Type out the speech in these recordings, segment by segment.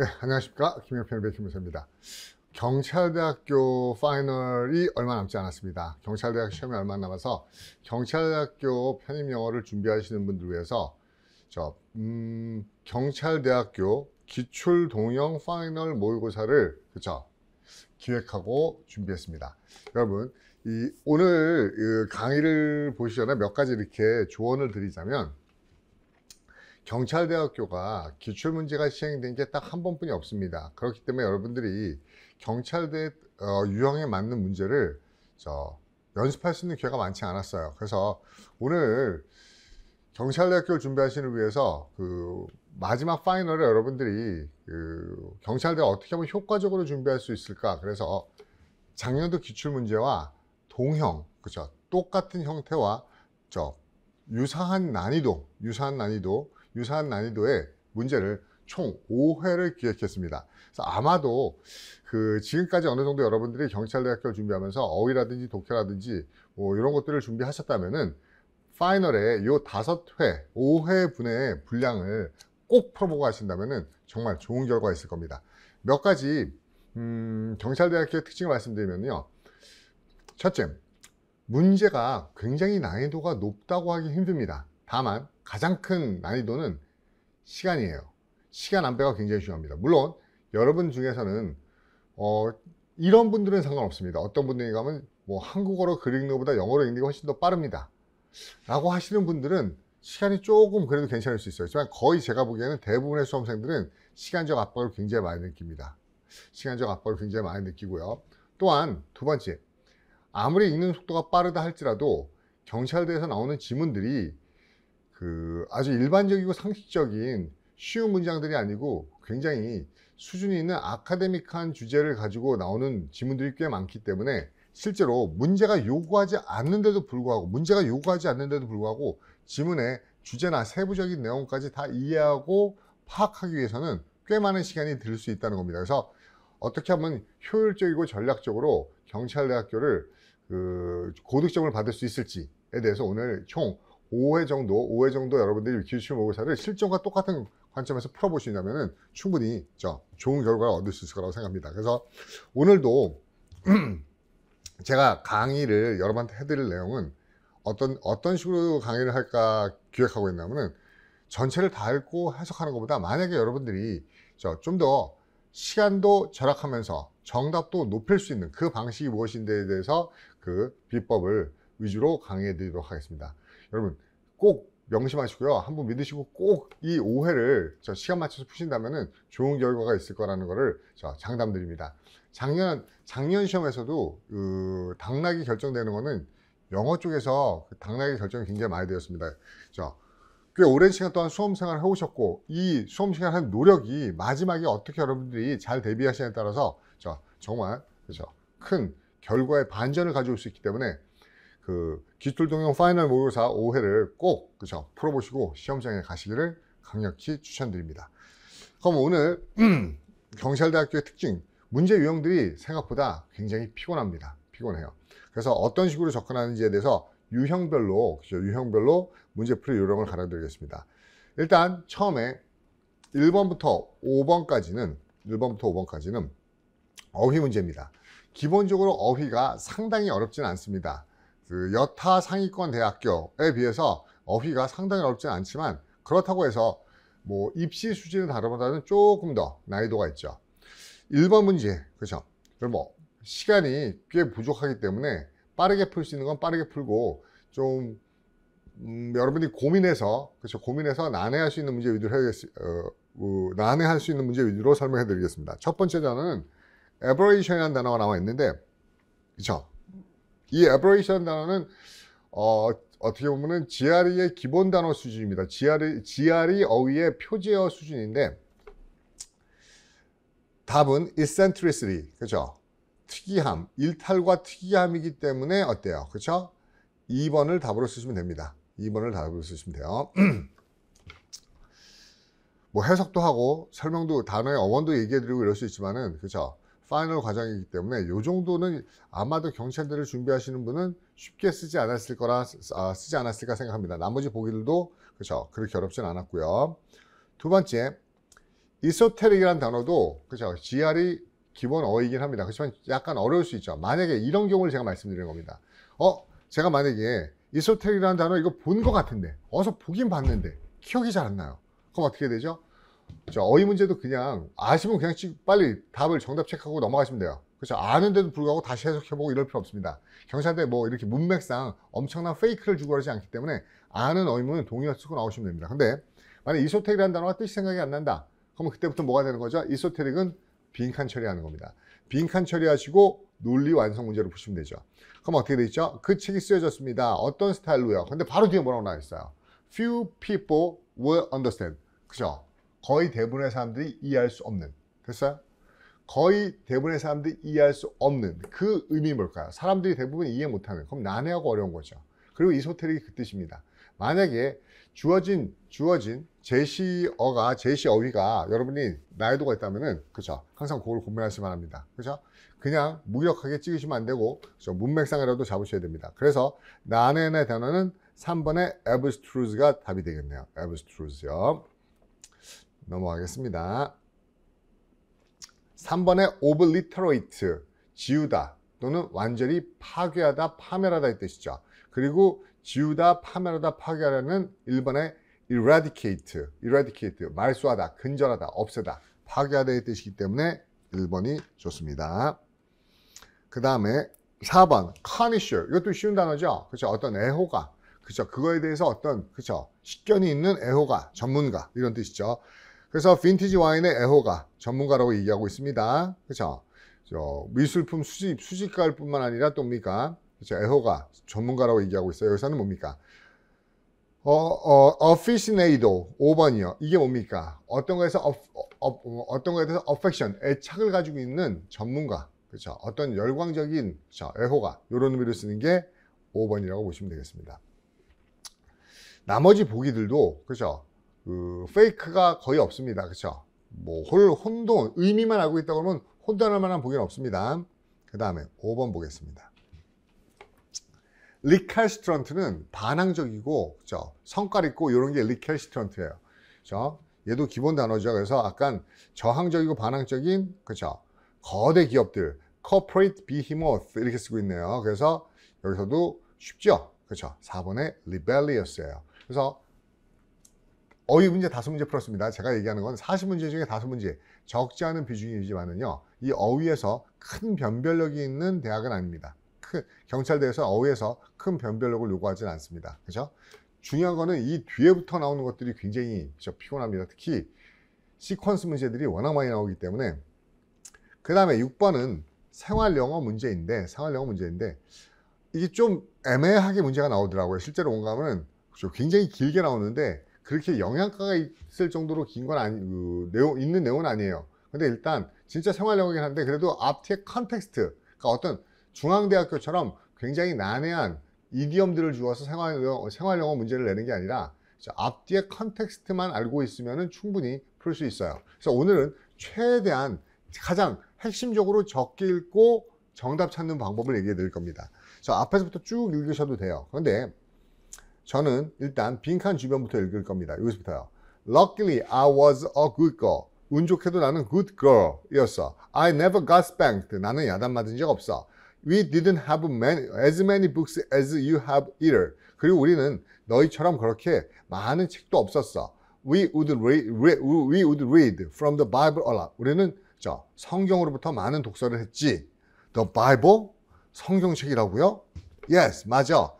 네, 안녕하십니까. 김영편입 김응석입니다. 경찰대학교 final이 얼마 남지 않았습니다. 경찰대학 시험이 얼마 남아서 경찰대학교 편입영어를 준비하시는 분들 위해서 저, 음, 경찰대학교 기출동형 final 모의고사를 그쵸 기획하고 준비했습니다. 여러분, 이 오늘 그 강의를 보시기 전에 몇 가지 이렇게 조언을 드리자면 경찰대학교가 기출문제가 시행된 게 딱 한 번뿐이 없습니다. 그렇기 때문에 여러분들이 경찰대 어, 유형에 맞는 문제를 저, 연습할 수 있는 기회가 많지 않았어요. 그래서 오늘 경찰대학교를 준비하시는 위해서 그 마지막 파이널에 여러분들이 그 경찰대 어떻게 하면 효과적으로 준비할 수 있을까? 그래서 작년도 기출 문제와 동형, 그죠? 똑같은 형태와 저 유사한 난이도, 유사한 난이도 유사한 난이도의 문제를 총 5회를 기획했습니다. 그래서 아마도 그 지금까지 어느 정도 여러분들이 경찰대학교를 준비하면서 어휘라든지 독해라든지 뭐 이런 것들을 준비하셨다면은 파이널에 요 다섯 회, 5회 분의 분량을 꼭 풀어보고 하신다면은 정말 좋은 결과가 있을 겁니다. 몇 가지 음, 경찰대학교의 특징을 말씀드리면요. 첫째, 문제가 굉장히 난이도가 높다고 하기 힘듭니다. 다만 가장 큰 난이도는 시간이에요. 시간 안배가 굉장히 중요합니다. 물론 여러분 중에서는 어, 이런 분들은 상관없습니다. 어떤 분들이 가면 뭐 한국어로 글 읽는 것보다 영어로 읽는 게 훨씬 더 빠릅니다. 라고 하시는 분들은 시간이 조금 그래도 괜찮을 수 있어요. 하지만 거의 제가 보기에는 대부분의 수험생들은 시간적 압박을 굉장히 많이 느낍니다. 시간적 압박을 굉장히 많이 느끼고요. 또한 두 번째, 아무리 읽는 속도가 빠르다 할지라도 경찰대에서 나오는 지문들이 그 아주 일반적이고 상식적인 쉬운 문장들이 아니고 굉장히 수준이 있는 아카데믹한 주제를 가지고 나오는 지문들이 꽤 많기 때문에 실제로 문제가 요구하지 않는데도 불구하고 문제가 요구하지 않는데도 불구하고 지문의 주제나 세부적인 내용까지 다 이해하고 파악하기 위해서는 꽤 많은 시간이 들 수 있다는 겁니다. 그래서 어떻게 하면 효율적이고 전략적으로 경찰대학교를 그 고득점을 받을 수 있을지에 대해서 오늘 총 5회 정도, 5회 정도 여러분들이 기출 모의고사를 실전과 똑같은 관점에서 풀어보신다면 충분히 저 좋은 결과를 얻을 수 있을 거라고 생각합니다. 그래서 오늘도 제가 강의를 여러분한테 해드릴 내용은 어떤, 어떤 식으로 강의를 할까 기획하고 있냐면은 전체를 다 읽고 해석하는 것보다 만약에 여러분들이 좀 더 시간도 절약하면서 정답도 높일 수 있는 그 방식이 무엇인데에 대해서 그 비법을 위주로 강의해 드리도록 하겠습니다. 여러분 꼭 명심하시고요. 한번 믿으시고 꼭 이 오해를 저 시간 맞춰서 푸신다면 좋은 결과가 있을 거라는 것을 저 장담드립니다. 작년 작년 시험에서도 그 당락이 결정되는 거는 영어 쪽에서 그 당락이 결정이 굉장히 많이 되었습니다. 저, 꽤 오랜 시간 동안 수험 생활을 해오셨고 이 수험 시간 한 노력이 마지막에 어떻게 여러분들이 잘 대비하시냐에 따라서 저, 정말 그죠 큰 결과의 반전을 가져올 수 있기 때문에 그 기출동형 final 모의고사 5회를 꼭 그죠 풀어보시고 시험장에 가시기를 강력히 추천드립니다. 그럼 오늘 경찰대학교의 특징 문제 유형들이 생각보다 굉장히 피곤합니다. 피곤해요. 그래서 어떤 식으로 접근하는지에 대해서 유형별로 그죠 유형별로 문제풀이 요령을 가르쳐드리겠습니다. 일단 처음에 1번부터 5번까지는 1번부터 5번까지는 어휘 문제입니다. 기본적으로 어휘가 상당히 어렵지는 않습니다. 그 여타 상위권 대학교에 비해서 어휘가 상당히 어렵지는 않지만 그렇다고 해서 뭐 입시 수준은 다르보다는 조금 더 난이도가 있죠. 1번 문제, 그렇죠? 뭐 시간이 꽤 부족하기 때문에 빠르게 풀 수 있는 건 빠르게 풀고 좀 음, 여러분이 고민해서 그렇죠 고민해서 난해할 수 있는 문제 위주로 해야겠, 어, 어, 난해할 수 있는 문제 위주로 설명해 드리겠습니다. 첫 번째 단어는 aberration이라는 단어가 나와 있는데 그렇죠 이 aberration 단어는 어, 어떻게 보면은 GRE의 기본 단어 수준입니다. GRE, GRE 어휘의 표제어 수준인데 답은 eccentricity, 그죠? 특이함, 일탈과 특이함이기 때문에 어때요? 그렇죠? 2번을 답으로 쓰시면 됩니다. 2번을 답으로 쓰시면 돼요. 뭐 해석도 하고 설명도 단어의 어원도 얘기해 드리고 이럴 수 있지만은 그렇죠? 파이널 과정이기 때문에 이 정도는 아마도 경찰대를 준비하시는 분은 쉽게 쓰지 않았을 거라 아, 쓰지 않았을까 생각합니다. 나머지 보기들도 그렇죠 그렇게 어렵진 않았고요. 두 번째 이소테릭이라는 단어도 그죠 GR이 기본 어이긴 합니다. 그렇지만 약간 어려울 수 있죠. 만약에 이런 경우를 제가 말씀드리는 겁니다. 어, 제가 만약에 이소테릭이라는 단어 이거 본 것 같은데 어서 보긴 봤는데 기억이 잘 안 나요. 그럼 어떻게 되죠? 저 어휘 문제도 그냥 아시면 그냥 빨리 답을 정답 체크하고 넘어가시면 돼요. 그렇죠. 아는데도 불구하고 다시 해석해보고 이럴 필요 없습니다. 경찰대 뭐 이렇게 문맥상 엄청난 페이크를 주고 그러지 않기 때문에 아는 어휘문은 동의어 쓰고 나오시면 됩니다. 근데 만약 이소테릭이라는 단어가 뜻이 생각이 안 난다. 그러면 그때부터 뭐가 되는 거죠? 이소테릭은 빈칸 처리하는 겁니다. 빈칸 처리하시고 논리 완성 문제로 푸시면 되죠. 그럼 어떻게 돼 있죠? 그 책이 쓰여졌습니다. 어떤 스타일로요? 근데 바로 뒤에 뭐라고 나와 있어요? Few people will understand. 그죠? 거의 대부분의 사람들이 이해할 수 없는. 됐어요? 거의 대부분의 사람들이 이해할 수 없는 그 의미 뭘까요? 사람들이 대부분 이해 못하는. 그럼 난해하고 어려운 거죠. 그리고 이소테릭이 그 뜻입니다. 만약에 주어진 주어진 제시어가 제시어휘가 여러분이 나이도가 있다면은 그죠 항상 그걸 고민하시기 바랍니다 그죠 그냥 무력하게 찍으시면 안 되고 그죠? 문맥상이라도 잡으셔야 됩니다 그래서 나넨의 단어는 3번의 abstruse가 답이 되겠네요 abstruse요 넘어가겠습니다 3번의 obliterate 지우다 또는 완전히 파괴하다 파멸하다 의 뜻이죠 그리고 지우다 파멸하다 파괴하라는 1번의 eradicate, eradicate, 말소하다, 근절하다, 없애다, 파괴하다의 뜻이기 때문에 1번이 좋습니다. 그 다음에 4번, connoisseur. 이것도 쉬운 단어죠. 그렇죠. 어떤 애호가. 그렇죠. 그거에 대해서 어떤, 그렇죠. 식견이 있는 애호가, 전문가. 이런 뜻이죠. 그래서 빈티지 와인의 애호가, 전문가라고 얘기하고 있습니다. 그렇죠. 저 미술품 수집, 수집가일 뿐만 아니라 또 뭡니까? 그렇죠. 애호가, 전문가라고 얘기하고 있어요. 여기서는 뭡니까? 어, 어, aficionado 5번이요. 이게 뭡니까? 어떤 거에서 어, 어, 어 떤 거에 대해서 affection, 애착을 가지고 있는 전문가. 그렇죠? 어떤 열광적인 그렇죠? 애호가 이런 의미로 쓰는 게 5번이라고 보시면 되겠습니다. 나머지 보기들도 그렇죠? 그 페이크가 거의 없습니다. 그렇죠? 뭐 홀, 혼돈, 의미만 알고 있다 그러면 혼돈할 만한 보기는 없습니다. 그 다음에 5번 보겠습니다. 리칼스트런트는 반항적이고 그죠? 성깔 있고 이런 게 리칼스트런트예요. 그죠? 얘도 기본 단어죠. 그래서 약간 저항적이고 반항적인 그죠? 거대 기업들 corporate behemoth 이렇게 쓰고 있네요. 그래서 여기서도 쉽죠. 그렇죠. 4번에 rebellious예요. 그래서 어휘 문제 다섯 문제 풀었습니다. 제가 얘기하는 건 40문제 중에 다섯 문제 적지 않은 비중이지만은요. 이 어휘에서 큰 변별력이 있는 대학은 아닙니다. 큰 경찰대에서 어휘에서 큰 변별력을 요구하지는 않습니다. 그죠? 중요한 거는 이 뒤에부터 나오는 것들이 굉장히 피곤합니다. 특히 시퀀스 문제들이 워낙 많이 나오기 때문에 그 다음에 6번은 생활 영어 문제인데 생활 영어 문제인데 이게 좀 애매하게 문제가 나오더라고요. 실제로 온가하면 굉장히 길게 나오는데 그렇게 영양가가 있을 정도로 긴 건 아니 그 내용 있는 내용은 아니에요. 근데 일단 진짜 생활 영어긴 한데 그래도 앞뒤의 context 그러니까 어떤 중앙대학교처럼 굉장히 난해한 idiom들을 주어서 생활영어, 생활영어 문제를 내는 게 아니라 앞뒤의 context만 알고 있으면 충분히 풀 수 있어요. 그래서 오늘은 최대한 가장 핵심적으로 적게 읽고 정답 찾는 방법을 얘기해 드릴 겁니다. 저 앞에서부터 쭉 읽으셔도 돼요. 그런데 저는 일단 빈칸 주변부터 읽을 겁니다. 여기서부터요. Luckily, I was a good girl. 운 좋게도 나는 good girl 이었어. I never got spanked. 나는 야단 맞은 적 없어. We didn't have many, as many books as you have either. 그리고 우리는 너희처럼 그렇게 많은 책도 없었어. We would read, we would read from the Bible a lot. 우리는 저 성경으로부터 많은 독서를 했지. The Bible? 성경책이라고요? Yes, 맞아.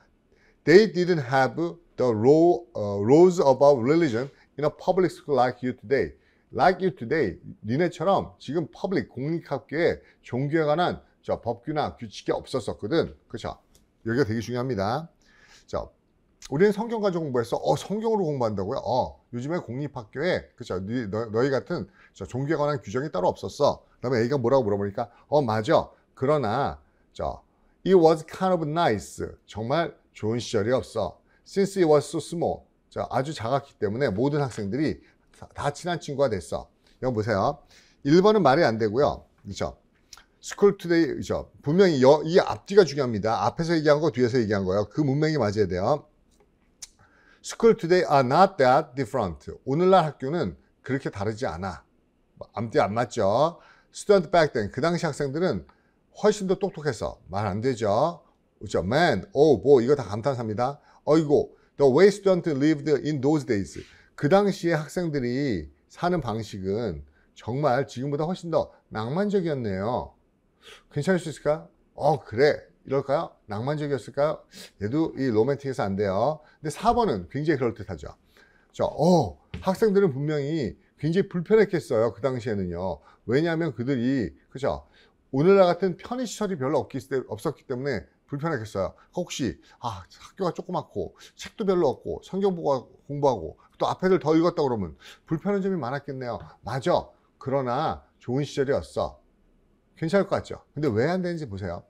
They didn't have the law, uh, about religion in a public school like you today. Like you today. 니네처럼 지금 public 공립학교에 종교에 관한 저 법규나 규칙이 없었었거든. 그렇죠? 여기가 되게 중요합니다. 자, 우리는 성경 가지고 공부해서 어 성경으로 공부한다고요? 어 요즘에 공립학교에 그렇죠? 너, 희 같은 저 종교에 관한 규정이 따로 없었어. 그다음에 애가 뭐라고 물어보니까 어 맞아. 그러나 저 it was kind of nice. 정말 좋은 시절이 없어. Since it was so small. 자, 아주 작았기 때문에 모든 학생들이 다, 다 친한 친구가 됐어. 여기 보세요. 1번은 말이 안 되고요. 그렇죠? School today죠. 분명히 여, 이 앞뒤가 중요합니다. 앞에서 얘기한 거 뒤에서 얘기한 거예요. 그 문맥이 맞아야 돼요. School today are not that different. 오늘날 학교는 그렇게 다르지 않아. 앞뒤 안 맞죠? student back then 그 당시 학생들은 훨씬 더 똑똑했어. 말안 되죠. 그죠? Man, oh, boy 이거 다 감탄사입니다. 어이고, the way students lived in those days 그 당시에 학생들이 사는 방식은 정말 지금보다 훨씬 더 낭만적이었네요. 괜찮을 수 있을까? 어, 그래. 이럴까요? 낭만적이었을까요? 얘도 이 로맨틱해서 안 돼요. 근데 4번은 굉장히 그럴듯하죠. 자, 어, 학생들은 분명히 굉장히 불편했겠어요. 그 당시에는요. 왜냐하면 그들이, 그죠? 오늘날 같은 편의시설이 별로 없기, 없었기 때문에 불편했겠어요. 혹시, 아, 학교가 조그맣고, 책도 별로 없고, 성경 보고 공부하고, 또 앞에들 더 읽었다 그러면 불편한 점이 많았겠네요. 맞아. 그러나 좋은 시절이었어. 괜찮을 것 같죠? 근데 왜 안 되는지 보세요.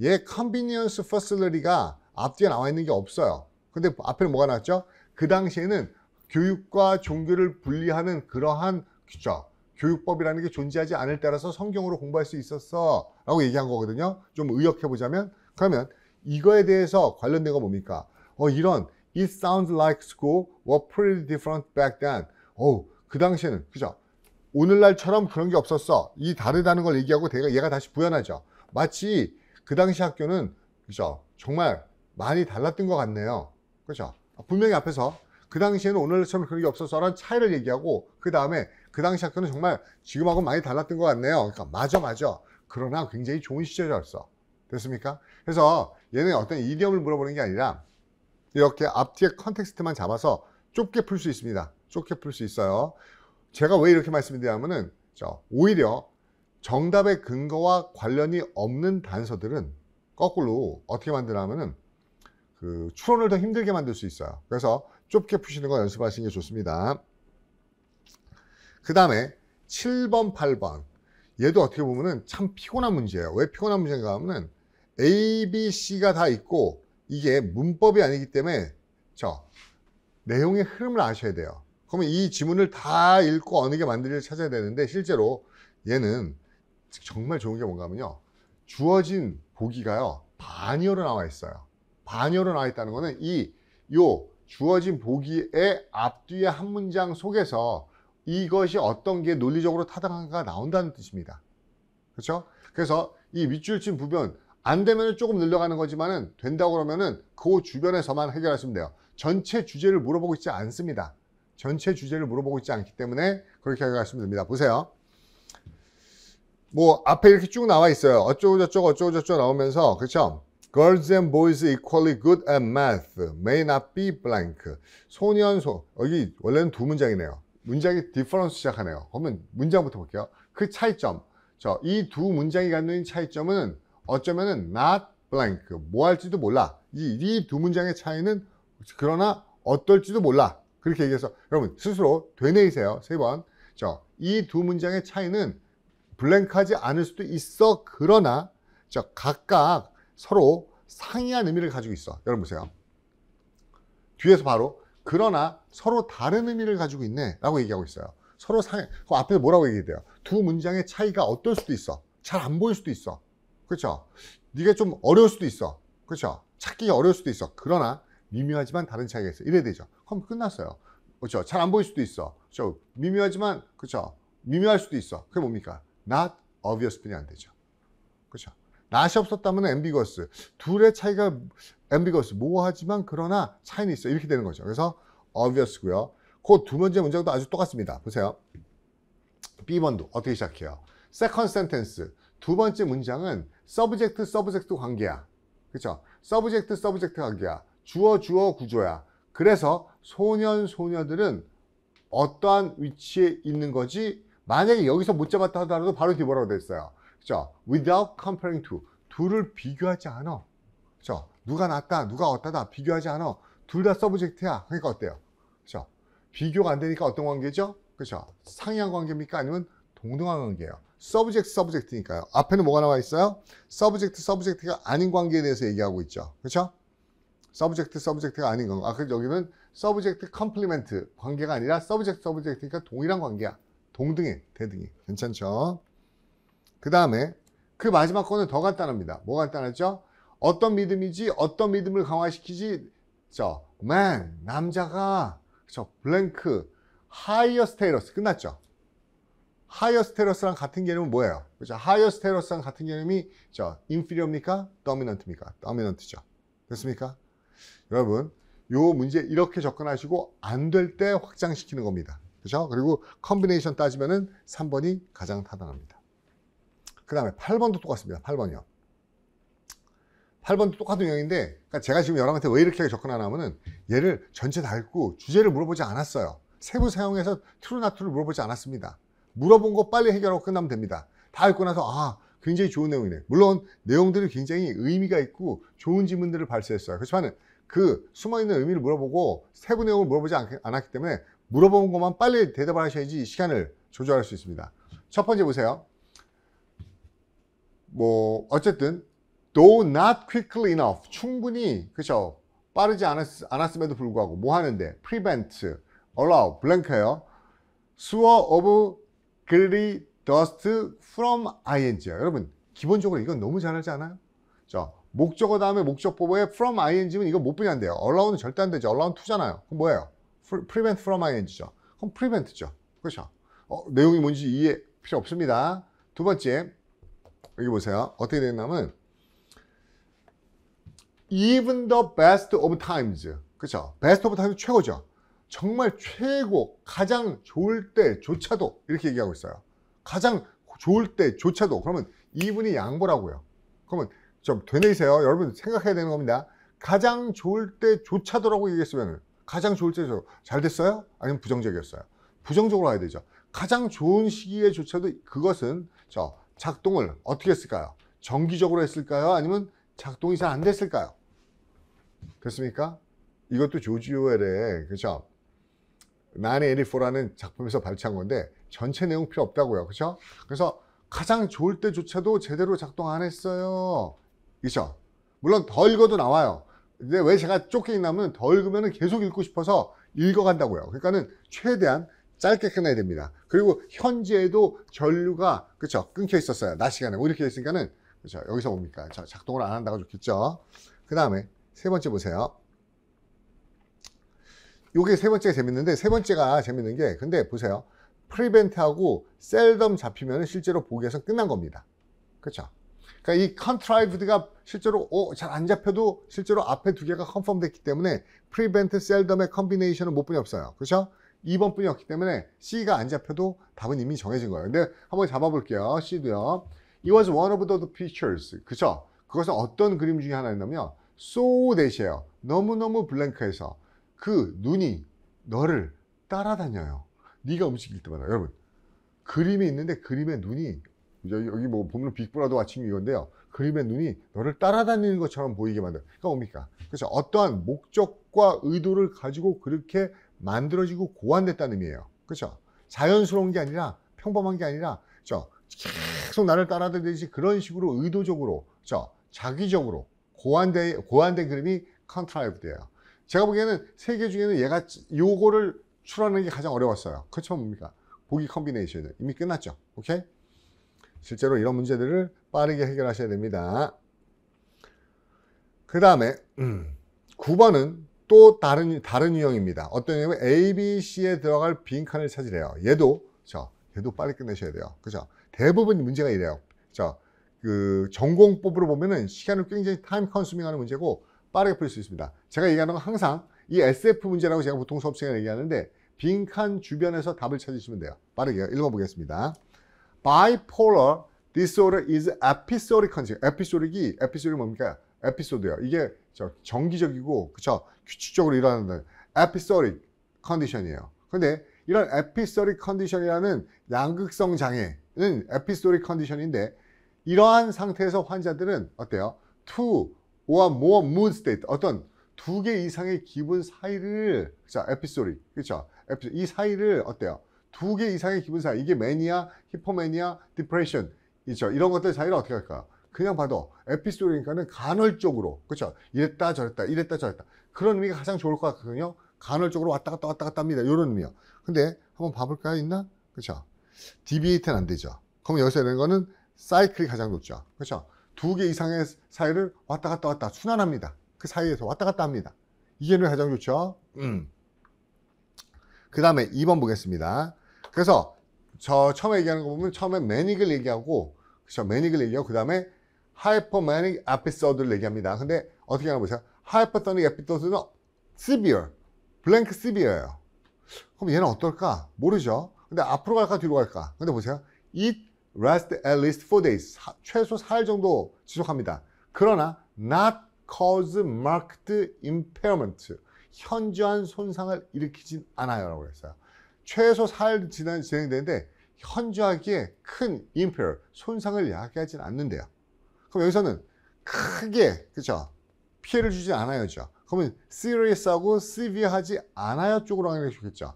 얘 convenience facility가 앞뒤에 나와 있는 게 없어요. 근데 앞에는 뭐가 나왔죠? 그 당시에는 교육과 종교를 분리하는 그러한 그죠? 교육법이라는 게 존재하지 않을 때라서 성경으로 공부할 수 있었어 라고 얘기한 거거든요. 좀 의역해 보자면 그러면 이거에 대해서 관련된 거 뭡니까? 어 이런 It sounds like school were pretty different back then. 어, 그 당시에는 그죠? 오늘날처럼 그런 게 없었어. 이 다르다는 걸 얘기하고 얘가, 다시 부연하죠. 마치 그 당시 학교는 그죠? 정말 많이 달랐던 것 같네요. 그죠? 분명히 앞에서 그 당시에는 오늘처럼 그런 게 없어서라는 차이를 얘기하고 그 다음에 그 당시 학교는 정말 지금하고 많이 달랐던 것 같네요. 그러니까 맞아 맞아. 그러나 굉장히 좋은 시절이었어. 됐습니까? 그래서 얘는 어떤 idiom을 물어보는 게 아니라 이렇게 앞뒤의 context만 잡아서 좁게 풀 수 있습니다. 좁게 풀 수 있어요. 제가 왜 이렇게 말씀드리냐면은 오히려 정답의 근거와 관련이 없는 단서들은 거꾸로 어떻게 만드냐면은 그 추론을 더 힘들게 만들 수 있어요. 그래서 좁게 푸시는 거 연습하시는 게 좋습니다. 그 다음에 7번, 8번. 얘도 어떻게 보면은 참 피곤한 문제예요. 왜 피곤한 문제인가 하면은 A, B, C가 다 있고 이게 문법이 아니기 때문에 저 내용의 흐름을 아셔야 돼요. 그러면 이 지문을 다 읽고 어느 게 맞는지를 찾아야 되는데 실제로 얘는 정말 좋은 게 뭔가 하면요. 주어진 보기가요. 반여로 나와 있어요. 반여로 나와 있다는 거는 이 요 주어진 보기의 앞뒤의 한 문장 속에서 이것이 어떤 게 논리적으로 타당한가 나온다는 뜻입니다. 그렇죠? 그래서 이 윗줄침 부변 안 되면 조금 늘려가는 거지만은 된다고 그러면은 그 주변에서만 해결하시면 돼요. 전체 주제를 물어보고 있지 않습니다. 전체 주제를 물어보고 있지 않기 때문에 그렇게 해결하시면 됩니다. 보세요. 뭐 앞에 이렇게 쭉 나와 있어요. 어쩌고 저쩌고 어쩌고 저쩌고 나오면서 그렇죠? Girls and boys equally good at math may not be blank. 소년 소 여기 원래는 두 문장이네요. 문장이 difference 시작하네요. 그러면 문장부터 볼게요. 그 차이점. 저이 두 문장이 갖는 차이점은 어쩌면은 not blank 뭐 할지도 몰라. 이 두 문장의 차이는 그러나 어떨지도 몰라. 그렇게 얘기해서 여러분 스스로 되뇌이세요. 세 번. 저이 두 문장의 차이는 블랭크하지 않을 수도 있어. 그러나 저 각각 서로 상이한 의미를 가지고 있어. 여러분 보세요. 뒤에서 바로 그러나 서로 다른 의미를 가지고 있네 라고 얘기하고 있어요. 서로 상, 그 앞에 뭐라고 얘기해야 돼요? 두 문장의 차이가 어떨 수도 있어. 잘 안 보일 수도 있어. 그렇죠? 네가 좀 어려울 수도 있어. 그렇죠? 찾기 어려울 수도 있어. 그러나 미묘하지만 다른 차이가 있어. 이래야 되죠. 그럼 끝났어요. 그렇죠? 잘 안 보일 수도 있어. 그렇죠? 미묘하지만 그렇죠? 미묘할 수도 있어. 그게 뭡니까? not obvious 뿐이 안 되죠. 그렇죠? not이 없었다면 ambiguous. 둘의 차이가 ambiguous. 모호하지만 그러나 차이는 있어. 이렇게 되는 거죠. 그래서 obvious고요. 그 두 번째 문장도 아주 똑같습니다. 보세요. B번도 어떻게 시작해요? second sentence. 두 번째 문장은 subject, subject 관계야. 그렇죠? subject, subject 관계야. 주어, 주어 구조야. 그래서 소년, 소녀들은 어떠한 위치에 있는 거지 만약에 여기서 못 잡았다 하더라도 바로 뒤에 뭐라고 됐어요. 그죠? without comparing to. 둘을 비교하지 않아. 그죠? 누가 낫다, 누가 어떠다 비교하지 않아. 둘 다 서브젝트야. 그러니까 어때요? 그죠? 비교가 안 되니까 어떤 관계죠? 그죠? 상이한 관계입니까? 아니면 동등한 관계예요. subject, subject니까요. 앞에는 뭐가 나와 있어요? subject, subject가 아닌 관계에 대해서 얘기하고 있죠. 그렇죠? subject, subject가 아닌 건. 아, 그 여기는 subject complement 관계가 아니라 subject, subject니까 동일한 관계야. 동등해, 대등해. 괜찮죠? 그 다음에 그 마지막 거는 더 간단합니다. 뭐 간단하죠? 어떤 믿음이지, 어떤 믿음을 강화시키지, 저, man, 남자가, 저, blank, higher status, 끝났죠? 하이어 스테러스랑 같은 개념은 뭐예요? 그죠? 하이어 스테러스랑 같은 개념이 저 inferior입니까? dominant입니까? dominant죠. 됐습니까? 여러분, 요 문제 이렇게 접근하시고 안 될 때 확장시키는 겁니다. 그죠? 그리고 combination 따지면은 3번이 가장 타당합니다. 그 다음에 8번도 똑같습니다. 8번이요. 8번도 똑같은 유형인데 그러니까 제가 지금 여러분한테 왜 이렇게 접근하냐면은 얘를 전체 다 읽고 주제를 물어보지 않았어요. 세부 사용해서 트루나트를 물어보지 않았습니다. 물어본 거 빨리 해결하고 끝나면 됩니다. 다 읽고 나서 아 굉장히 좋은 내용이네. 물론 내용들이 굉장히 의미가 있고 좋은 질문들을 발표했어요. 그렇지만 그 숨어있는 의미를 물어보고 세부 내용을 물어보지 않, 않았기 때문에 물어본 것만 빨리 대답을 하셔야지 시간을 조절할 수 있습니다. 첫 번째 보세요. 뭐 어쨌든 though not quickly enough 충분히 그죠 빠르지 않았, 않았음에도 불구하고 뭐 하는데 prevent, allow, 블랭크예요. sewer of gritty dust from ing요. 여러분 기본적으로 이건 너무 잘하지 않아요? 자 목적어 다음에 목적보호에 from ing면 이거 못 분야인데요. allow는 절대 안 되죠. allow는 투잖아요. 그럼 뭐예요? prevent from ing죠. 그럼 prevent죠. 그렇죠? 어, 내용이 뭔지 이해 필요 없습니다. 두 번째 여기 보세요. 어떻게 되냐면 even the best of times. 그렇죠? best of times 최고죠. 정말 최고, 가장 좋을 때조차도 이렇게 얘기하고 있어요. 가장 좋을 때조차도 그러면 이분이 양보라고요. 그러면 좀 되뇌이세요. 여러분 생각해야 되는 겁니다. 가장 좋을 때조차도라고 얘기했으면 가장 좋을 때죠. 잘 됐어요? 아니면 부정적이었어요? 부정적으로 가야 되죠. 가장 좋은 시기에조차도 그것은 저 작동을 어떻게 했을까요? 정기적으로 했을까요? 아니면 작동이 잘 안 됐을까요? 됐습니까? 이것도 조지 오웰의 그죠? 984라는 작품에서 발췌한 건데 전체 내용 필요 없다고요. 그렇죠? 그래서 가장 좋을 때조차도 제대로 작동 안 했어요. 그렇죠? 물론 더 읽어도 나와요. 근데 왜 제가 쫓겨 있냐면 더 읽으면 계속 읽고 싶어서 읽어간다고요. 그러니까는 최대한 짧게 끝내야 됩니다. 그리고 현재에도 전류가 그렇죠 끊겨 있었어요. 낮 시간에 뭐 이렇게 있으니까는 그렇죠 여기서 뭡니까? 자, 작동을 안 한다고 좋겠죠. 그 다음에 세 번째 보세요. 요게 세 번째가 재밌는데 세 번째가 재밌는 게 근데 보세요. 프리벤트하고 셀덤 잡히면 실제로 보기에서 끝난 겁니다. 그렇죠? 그러니까 이 contrived가 실제로 어, 잘 안 잡혀도 실제로 앞에 두 개가 컨펌 됐기 때문에 prevent, seldom의 컨비네이션은 못 뿐이 없어요. 그렇죠? 2번 뿐이었기 때문에 C가 안 잡혀도 답은 이미 정해진 거예요. 근데 한번 잡아볼게요. C도요. It was one of the pictures. 그쵸? 그것은 어떤 그림 중에 하나였냐면 so that이에요. 너무너무 블랭크해서 그 눈이 너를 따라다녀요. 네가 움직일 때마다. 여러분 그림이 있는데 그림의 눈이 여기 뭐 보면 빅브라더 와칭 이건데요. 그림의 눈이 너를 따라다니는 것처럼 보이게 만들. 그러니까 뭡니까? 그렇죠. 어떠한 목적과 의도를 가지고 그렇게 만들어지고 고안됐다는 의미예요. 그렇죠? 자연스러운 게 아니라 평범한 게 아니라 저 계속 나를 따라다니듯이 그런 식으로 의도적으로 저 작위적으로 고안된 고안된 그림이 contrived예요. 제가 보기에는 세 개 중에는 얘가 요거를 추론하는 게 가장 어려웠어요. 그렇죠 뭡니까? 보기 combination은 이미 끝났죠. 오케이? 실제로 이런 문제들을 빠르게 해결하셔야 됩니다. 그 다음에 음, 9번은 또 다른 다른 유형입니다. 어떤 유형은 A, B, C에 들어갈 빈 칸을 찾으래요. 얘도 저 얘도 빨리 끝내셔야 돼요. 그죠? 대부분 문제가 이래요. 저 그 정공법으로 보면은 시간을 굉장히 time consuming하는 문제고 빠르게 풀 수 있습니다. 제가 얘기하는 건 항상 이 SF 문제라고 제가 보통 수업 시간에 얘기하는데 빈칸 주변에서 답을 찾으시면 돼요. 빠르게 읽어보겠습니다. Bipolar disorder is episodic condition. 에피소딕이 에피소딕이 뭡니까? 에피소드예요. 이게 저 정기적이고 그쵸 규칙적으로 일어나는 에피소딕 컨디션이에요. 근데 이런 에피소딕 컨디션이라는 양극성 장애는 에피소딕 컨디션인데 이러한 상태에서 환자들은 어때요? two or more mood state. 어떤 두 개 이상의 기분 사이를 자 에피소딕 그렇죠? 이 사이를 어때요? 두 개 이상의 기분 사이. 이게 mania, hypomania, depression 있죠. 이런 것들 사이를 어떻게 할까요? 그냥 봐도 에피소드니까는 간헐적으로 그렇죠 이랬다 저랬다 이랬다 저랬다. 그런 의미가 가장 좋을 것 같거든요. 간헐적으로 왔다 갔다 왔다 갔다 합니다. 이런 의미요 근데 한번 봐볼까요 있나? 그렇죠 deviate는 안 되죠. 그럼 여기서 되는 거는 사이클이 가장 높죠. 그렇죠 두 개 이상의 사이를 왔다 갔다 왔다 순환합니다 그 사이에서 왔다 갔다 합니다 이게 가장 좋죠 음. 그 다음에 2번 보겠습니다 그래서 저 처음에 얘기하는 거 보면 처음에 manic을 얘기하고 그쵸 manic을 얘기하고 그 다음에 hypomanic 에피소드를 얘기합니다. 근데 어떻게 하나 보세요. hypomanic 에피소드는 severe, blank severe예요. 그럼 얘는 어떨까? 모르죠. 근데 앞으로 갈까 뒤로 갈까? 근데 보세요. It lasts at least 4 days. 사, 최소 4일 정도 지속합니다. 그러나 not cause marked impairment. 현저한 손상을 일으키진 않아요. 라고 그랬어요. 최소 4일 지난 진행되는데 현저하게 큰 impair, 손상을 야기하진 않는데요. 그럼 여기서는 크게 그죠 피해를 주지 않아야죠. 그러면 serious하고 severe하지 않아요 쪽으로 하는 게 좋겠죠.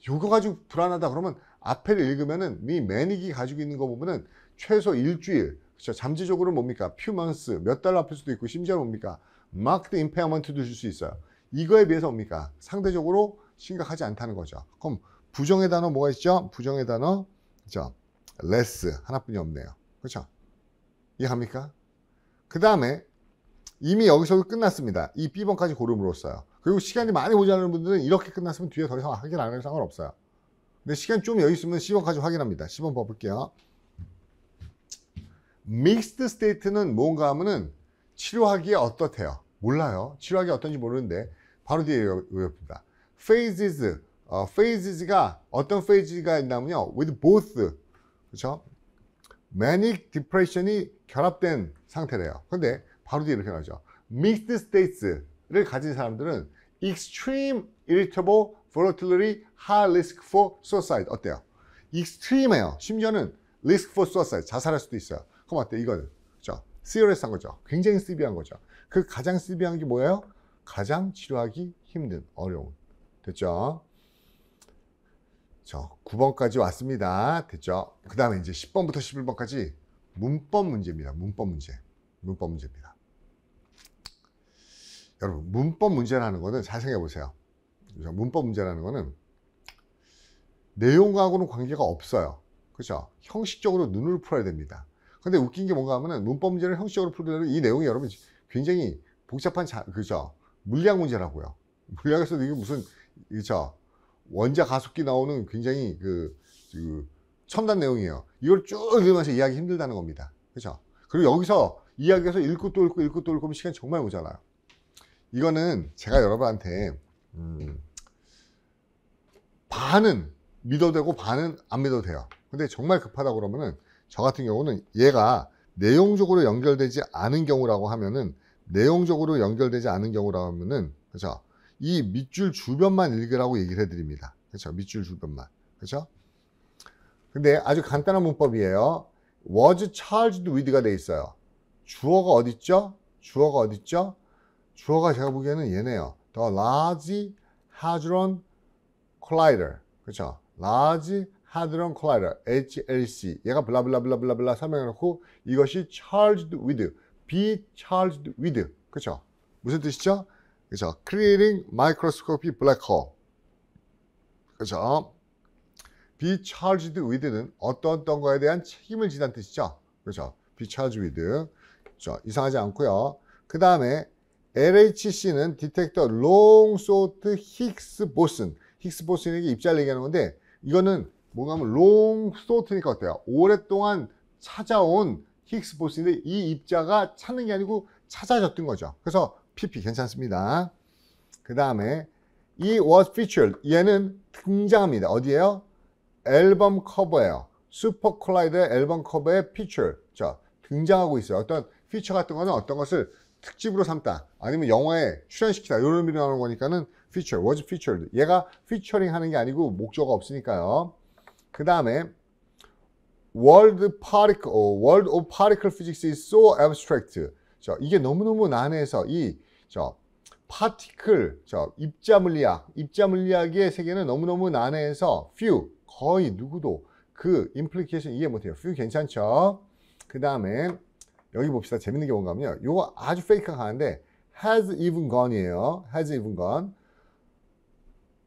이거 가지고 불안하다 그러면 앞에를 읽으면은 이 매닉이 가지고 있는 거 보면은 최소 일주일 그렇죠. 잠재적으로 뭡니까? few months 몇 달 앞일 수도 있고 심지어 뭡니까? marked impairment도 줄 수 있어요. 이거에 비해서 뭡니까? 상대적으로 심각하지 않다는 거죠. 그럼 부정의 단어 뭐가 있죠? 부정의 단어 그죠? less 하나뿐이 없네요. 그렇죠? 이해합니까? 그 다음에 이미 여기서 끝났습니다. 이 B번까지 고름으로써요. 그리고 시간이 많이 모자라는 분들은 이렇게 끝났으면 뒤에 더 이상 확인 안 해도 상관없어요. 근데 시간 좀 여유 있으면 10번까지 확인합니다. 10번 봐볼게요. 믹스드 스테이트는 뭔가 하면은 치료하기에 어떻대요? 몰라요. 치료하기 어떤지 모르는데 바로 뒤에 외웁니다. phases, 어, phases가 어떤 phase가 있냐면요. with both, 그렇죠? manic depression이 결합된 상태래요. 근데 바로 뒤에 이렇게 나오죠. mixed states를 가진 사람들은 extreme irritable volatility high risk for suicide 어때요? extreme예요. 심지어는 risk for suicide 자살할 수도 있어요. 그럼 어때? 이거는 그죠? serious한 거죠. 굉장히 시비한 거죠. 그 가장 시비한 게 뭐예요? 가장 치료하기 힘든 어려운 됐죠? 저 9번까지 왔습니다. 됐죠? 그 다음에 이제 10번부터 11번까지 문법 문제입니다. 문법 문제. 문법 문제입니다. 여러분, 문법 문제라는 거는 잘 생각해 보세요. 문법 문제라는 거는 내용하고는 관계가 없어요. 그렇죠? 형식적으로 눈으로 풀어야 됩니다. 근데 웃긴 게 뭔가 하면은 문법 문제를 형식적으로 풀려면 이 내용이 여러분 굉장히 복잡한 자, 그죠? 물리학 문제라고요. 물리학에서도 이게 무슨 그죠? 원자 가속기 나오는 굉장히 그, 그 첨단 내용이에요. 이걸 쭉 읽으면서 이해하기 힘들다는 겁니다. 그죠? 그리고 여기서 이야기해서 읽고 또 읽고 읽고 또 읽고 하면 시간이 정말 모자라요. 이거는 제가 여러분한테 음, 반은 믿어도 되고 반은 안 믿어도 돼요. 근데 정말 급하다 그러면은 저 같은 경우는 얘가 내용적으로 연결되지 않은 경우라고 하면은 내용적으로 연결되지 않은 경우라고 하면은 그죠? 이 밑줄 주변만 읽으라고 얘기를 해드립니다. 그렇죠? 밑줄 주변만. 그렇죠? 근데 아주 간단한 문법이에요. was charged with가 돼 있어요. 주어가 어디 있죠? 주어가 어디 있죠? 주어가 제가 보기에는 얘네요. The Large Hadron Collider. 그렇죠? Large Hadron Collider, HLC. 얘가 블라블라블라블라블라 설명해 놓고 이것이 charged with, be charged with. 그렇죠? 무슨 뜻이죠? 그렇죠? Creating Microscopic Black Hole. 그렇죠? be charged with는 어떤 어떤 거에 대한 책임을 지다는 뜻이죠. 그렇죠? be charged with. 그렇죠? 이상하지 않고요. 그 다음에 LHC는 디텍터 long sought Higgs boson. Higgs boson에게 입자를 얘기하는 건데 이거는 뭔가 하면 long sought니까 어때요? 오랫동안 찾아온 Higgs boson인데 이 입자가 찾는 게 아니고 찾아졌던 거죠. 그래서 PP 괜찮습니다. 그 다음에 이 was featured 얘는 등장합니다. 어디에요? 앨범 커버예요. Super Collider의 앨범 커버에 피처 자 등장하고 있어요. 어떤 피처 같은 거는 어떤 것을 특집으로 삼다 아니면 영화에 출연시키다 이런 의미로 나오는 거니까는 feature, was featured 얘가 featuring 하는 게 아니고 목적어가 없으니까요 그 다음에 world particle, world of particle physics is so abstract 자, 이게 너무너무 난해해서 이 저, 파티클, 저 입자 물리학, 입자 물리학의 세계는 너무너무 난해해서 few, 거의 누구도 그 임플리케이션 이해 못해요. few 괜찮죠? 그 다음에 여기 봅시다. 재밌는 게 뭔가 하면요. 이거 아주 페이크가 가는데 has even gone이에요. has even gone.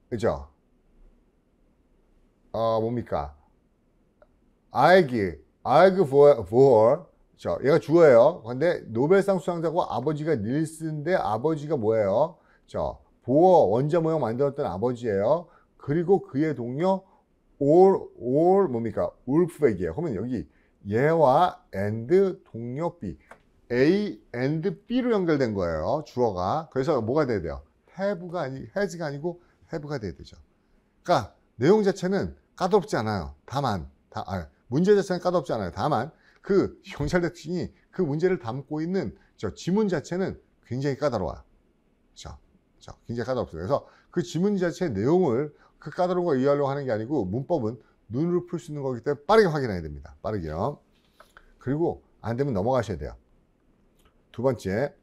그죠? 어, 뭡니까? 알기, 알기 for, for. 저, 얘가 주어예요. 근데 노벨상 수상자고 아버지가 닐슨데 아버지가 뭐예요? 저, 보어 원자 모형 만들었던 아버지예요. 그리고 그의 동료 or or 뭡니까? 울프백이에요. 그러면 여기 얘와 and 동력 B A and B로 연결된 거예요. 주어가. 그래서 뭐가 돼야 돼요? have가 아니 has가 아니고 have가 돼야 되죠. 그러니까 내용 자체는 까다롭지 않아요. 다만 다, 아, 문제 자체는 까다롭지 않아요. 다만 그 경찰 대칭이 그 문제를 담고 있는 저 지문 자체는 굉장히 까다로워요. 그렇죠? 그렇죠? 굉장히 까다롭습니다. 그래서 그 지문 자체의 내용을 그 까다로운 걸 이해하려고 하는 게 아니고 문법은 눈으로 풀 수 있는 거기 때문에 빠르게 확인해야 됩니다. 빠르게요. 그리고 안 되면 넘어가셔야 돼요. 두 번째,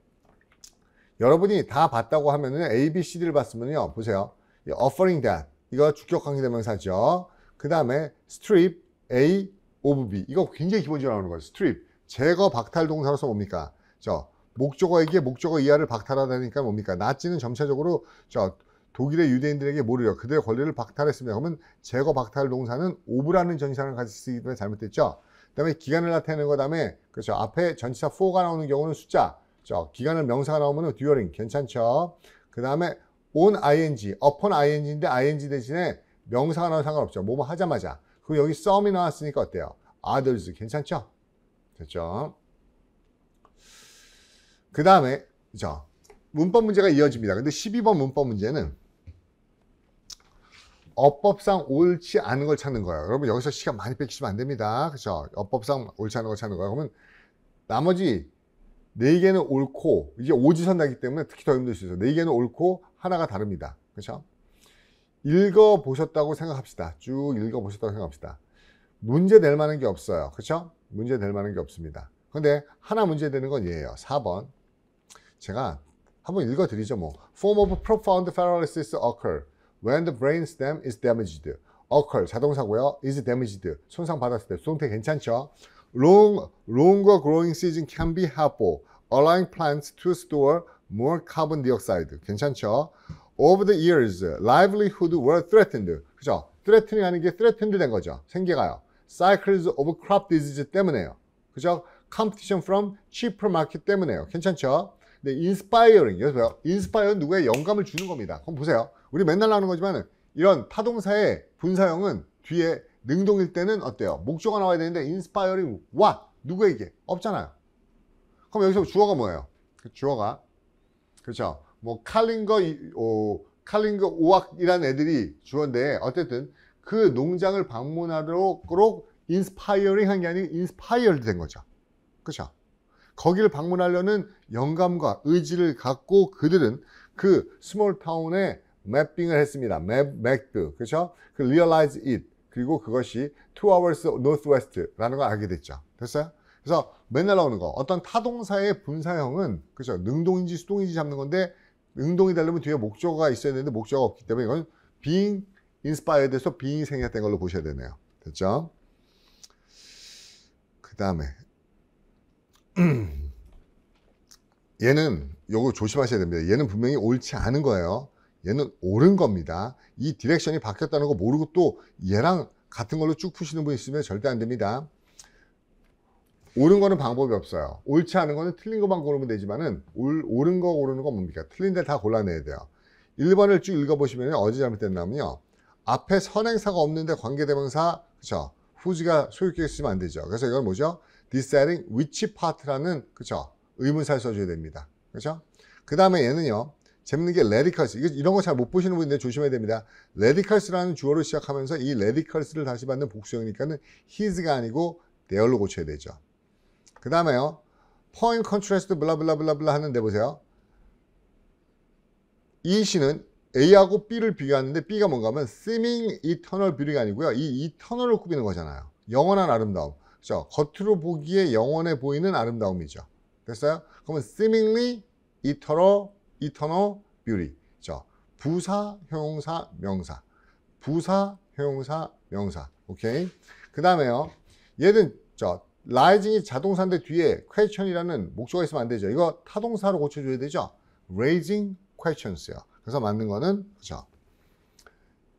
여러분이 다 봤다고 하면은 A, B, C, D를 봤으면요. 보세요. 이 offering that. 이거 주격 관계대명사죠. 그 다음에 strip A of B. 이거 굉장히 기본적으로 나오는 거예요. strip. 제거 박탈 동사로서 뭡니까? 저 목적어에게 목적어 이하를 박탈하다니까 뭡니까? 나치는 점차적으로 저 독일의 유대인들에게 모르려 그들의 권리를 박탈했습니다. 그러면 제거 박탈 동사는 오브라는 전치사를 같이 쓰기 때문에 잘못됐죠. 그다음에 기간을 나타내는 거 다음에 그렇죠. 앞에 전치사 for가 나오는 경우는 숫자. 저 기간을 명사가 나오면 during 괜찮죠. 그 다음에 on ing, upon ing인데 ing 대신에 명사가 나오면 상관없죠. 뭐뭐 하자마자. 그리고 여기 some이 나왔으니까 어때요? others 괜찮죠? 됐죠? 그 다음에 자 문법 문제가 이어집니다. 근데 12번 문법 문제는 어법상 옳지 않은 걸 찾는 거예요. 여러분 여기서 시간 많이 뺏기시면 안 됩니다. 그렇죠? 어법상 옳지 않은 걸 찾는 거예요. 그러면 나머지 네 개는 옳고 이제 오지선 나기 때문에 특히 더 힘들 수 있어요. 네 개는 옳고 하나가 다릅니다. 그렇죠? 읽어 보셨다고 생각합시다. 쭉 읽어 보셨다고 생각합시다. 문제 낼 만한 게 없어요. 그렇죠? 문제 낼 만한 게 없습니다. 근데 하나 문제 되는 건 얘예요. 4번. 제가 한번 읽어 드리죠, 뭐. Form of profound paralysis occur when the brain stem is damaged. occur 자동사고요. is damaged 손상 받았을 때 수동태 괜찮죠? long longer growing season can be helpful, allowing plants to store more carbon dioxide. 괜찮죠? Over the years, livelihood were threatened. 그죠? threatening 하는 게 threatened 된 거죠. 생계가요. Cycles of crop disease 때문에요. 그죠? Competition from cheaper market 때문에요. 괜찮죠? 네, inspiring. 여기서 봐요. inspire 누구의 영감을 주는 겁니다. 그럼 보세요. 우리 맨날 나오는 거지만 이런 타동사의 분사형은 뒤에 능동일 때는 어때요? 목조가 나와야 되는데 inspiring what? 누구에게? 없잖아요. 그럼 여기서 주어가 뭐예요? 그 주어가 그렇죠. 뭐 칼링거 어, 칼링거 오악이라는 애들이 주어인데 어쨌든 그 농장을 방문하도록 inspiring 한 게 아니고 inspired 된 거죠. 그렇죠. 거기를 방문하려는 영감과 의지를 갖고 그들은 그 small town에 mapping을 했습니다. map, mapped. 그렇죠? 그 realize it. 그리고 그것이 two hours northwest라는 걸 알게 됐죠. 됐어요? 그래서 맨날 나오는 거. 어떤 타동사의 분사형은 그렇죠. 능동인지 수동인지 잡는 건데 능동이 되려면 뒤에 목적어가 있어야 되는데 목적어가 없기 때문에 이건 being inspired에서 being이 생략된 걸로 보셔야 되네요. 됐죠? 그 다음에 얘는 요거 조심하셔야 됩니다. 얘는 분명히 옳지 않은 거예요. 얘는 옳은 겁니다. 이 direction이 바뀌었다는 거 모르고 또 얘랑 같은 걸로 쭉 푸시는 분 있으면 절대 안 됩니다. 옳은 거는 방법이 없어요. 옳지 않은 거는 틀린 것만 고르면 되지만은 옳, 옳은 거 고르는 건 뭡니까? 틀린 데 다 골라내야 돼요. 1번을 쭉 읽어보시면 어디 잘못됐냐면요. 앞에 선행사가 없는데 관계대명사, 그쵸? 후지가 소유격 쓰면 안 되죠. 그래서 이건 뭐죠? deciding which part라는, 그쵸? 의문사를 써줘야 됩니다. 그쵸? 그 다음에 얘는요. 재밌는 게 radicals. 이런 거 잘 못 보시는 분인데 조심해야 됩니다. radicals라는 주어로 시작하면서 이 radicals를 다시 받는 복수형이니까는 his가 아니고 there로 고쳐야 되죠. 그 다음에요. point contrast 블라블라블라블라 하는데 보세요. 이 시는 A하고 B를 비교하는데 B가 뭔가 하면 seeming eternal beauty가 아니고요. 이 eternal을 꾸미는 거잖아요. 영원한 아름다움. 그죠? 겉으로 보기에 영원해 보이는 아름다움이죠. 됐어요? 그러면 seemingly eternal, eternal beauty. 그죠? 부사, 형용사, 명사. 부사, 형용사, 명사. 오케이? 그 다음에요. 얘는 저 rising이 자동사인데 뒤에 question이라는 목조가 있으면 안 되죠. 이거 타동사로 고쳐줘야 되죠. raising questions요. 그래서 맞는 거는 그죠.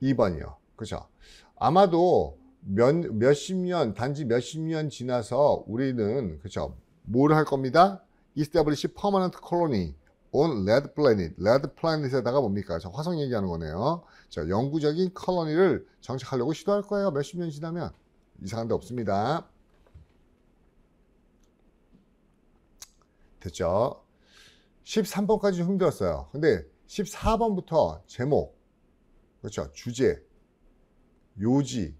2번이요. 그죠. 아마도 몇, 몇십 년, 단지 몇십 년 지나서 우리는 그죠. 뭘 할 겁니다? establish permanent colony on red planet. red planet에다가 뭡니까? 저 화성 얘기하는 거네요. 자, 영구적인 컬러니를 정착하려고 시도할 거예요. 몇십 년 지나면. 이상한 데 없습니다. 됐죠? 13번까지 좀 힘들었어요. 근데 14번부터 제목, 그렇죠? 주제, 요지,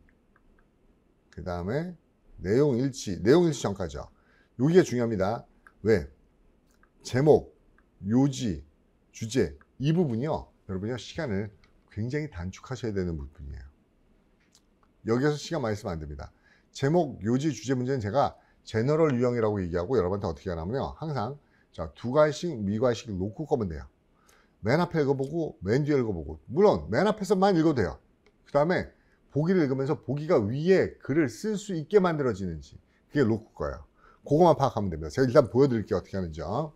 그 다음에 내용 일치, 내용 일치 전까지요. 여기가 중요합니다. 왜? 제목, 요지, 주제 이 부분이요. 여러분요 시간을 굉장히 단축하셔야 되는 부분이에요. 여기서 시간 많이 쓰면 안 됩니다. 제목, 요지, 주제 문제는 제가 제너럴 유형이라고 얘기하고 여러분한테 어떻게 하냐면요. 항상 자, 두 가지씩 미과씩 놓고 꺼면 돼요. 맨 앞에 읽어보고 맨 뒤에 읽어보고 물론 맨 앞에서만 읽어도 돼요. 그 다음에 보기를 읽으면서 보기가 위에 글을 쓸 수 있게 만들어지는지 그게 놓고 거예요. 그거만 파악하면 됩니다. 제가 일단 보여드릴게요. 어떻게 하는지요.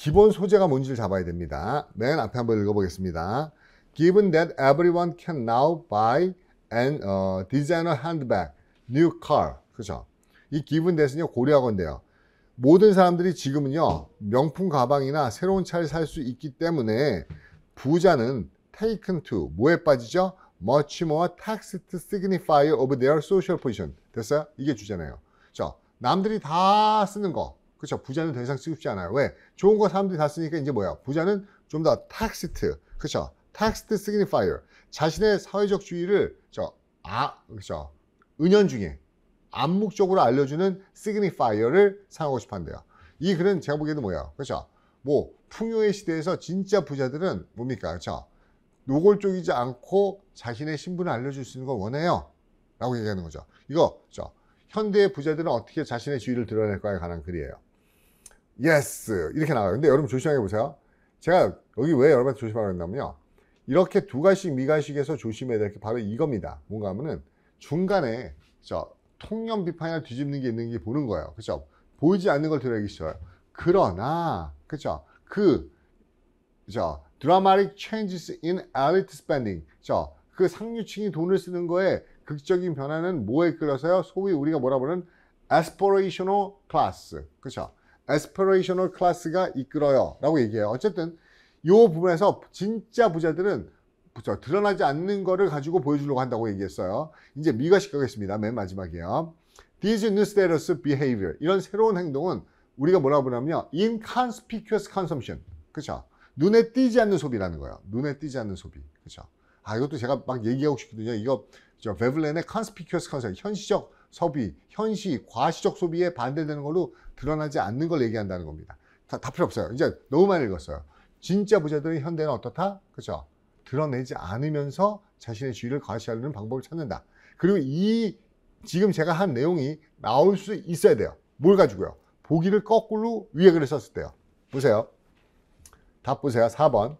기본 소재가 뭔지를 잡아야 됩니다. 맨 앞에 한번 읽어보겠습니다. Given that everyone can now buy an uh, designer handbag, new car. 그죠? 이 given that은요, 고려하건데요. 모든 사람들이 지금은요, 명품 가방이나 새로운 차를 살 수 있기 때문에 부자는 taken to, 뭐에 빠지죠? much more taxed signifier of their social position. 됐어요? 이게 주잖아요. 자, 남들이 다 쓰는 거. 그렇죠? 부자는 더 이상 쓰고 싶지 않아요. 왜? 좋은 거 사람들이 다 쓰니까 이제 뭐야? 부자는 좀더 taxed. 그렇죠? taxed signifier. 자신의 사회적 주의를 저 아, 그렇죠? 은연 중에 암묵적으로 알려주는 signifier를 사용하고 싶어 한대요. 이 글은 제가 보기에도 뭐야? 그렇죠? 뭐 풍요의 시대에서 진짜 부자들은 뭡니까? 그렇죠? 노골적이지 않고 자신의 신분을 알려줄 수 있는 걸 원해요. 라고 얘기하는 거죠. 이거, 저, 현대의 부자들은 어떻게 자신의 지위를 드러낼까에 관한 글이에요. Yes! 이렇게 나와요. 근데 여러분 조심하게 보세요. 제가 여기 왜 여러분한테 조심하라고 했냐면요. 이렇게 두 가지씩 미가식에서 조심해야 될 게 바로 이겁니다. 뭔가 하면은 중간에 저 통념 비판이나 뒤집는 게 있는 게 보는 거예요. 그죠? 보이지 않는 걸 들어야기 싫어요. 그러나, 그죠? 그, 그죠? dramatic changes 그 상류층이 돈을 쓰는 거에 극적인 변화는 뭐에 이끌어서요? 소위 우리가 뭐라 부르는 aspirational class. 그 쵸? aspirational class가 이끌어요. 라고 얘기해요. 어쨌든, 이 부분에서 진짜 부자들은 그쵸? 드러나지 않는 거를 가지고 보여주려고 한다고 얘기했어요. 이제 미가식 가겠습니다. 맨 마지막이에요. These new status behavior. 이런 새로운 행동은 우리가 뭐라고 부르냐면 inconspicuous consumption. 그쵸? 눈에 띄지 않는 소비라는 거예요. 눈에 띄지 않는 소비. 그렇죠? 아, 이것도 제가 막 얘기하고 싶거든요. 이거 저 베블렌의 conspicuous consumption, 현시적 소비, 현시, 과시적 소비에 반대되는 걸로 드러나지 않는 걸 얘기한다는 겁니다. 다, 다 필요 없어요. 이제 너무 많이 읽었어요. 진짜 부자들은 현대는 어떻다? 그렇죠? 드러내지 않으면서 자신의 주의를 과시하려는 방법을 찾는다. 그리고 이 지금 제가 한 내용이 나올 수 있어야 돼요. 뭘 가지고요? 보기를 거꾸로 위에 글을 썼을 때요. 보세요. 답 보세요. 4번.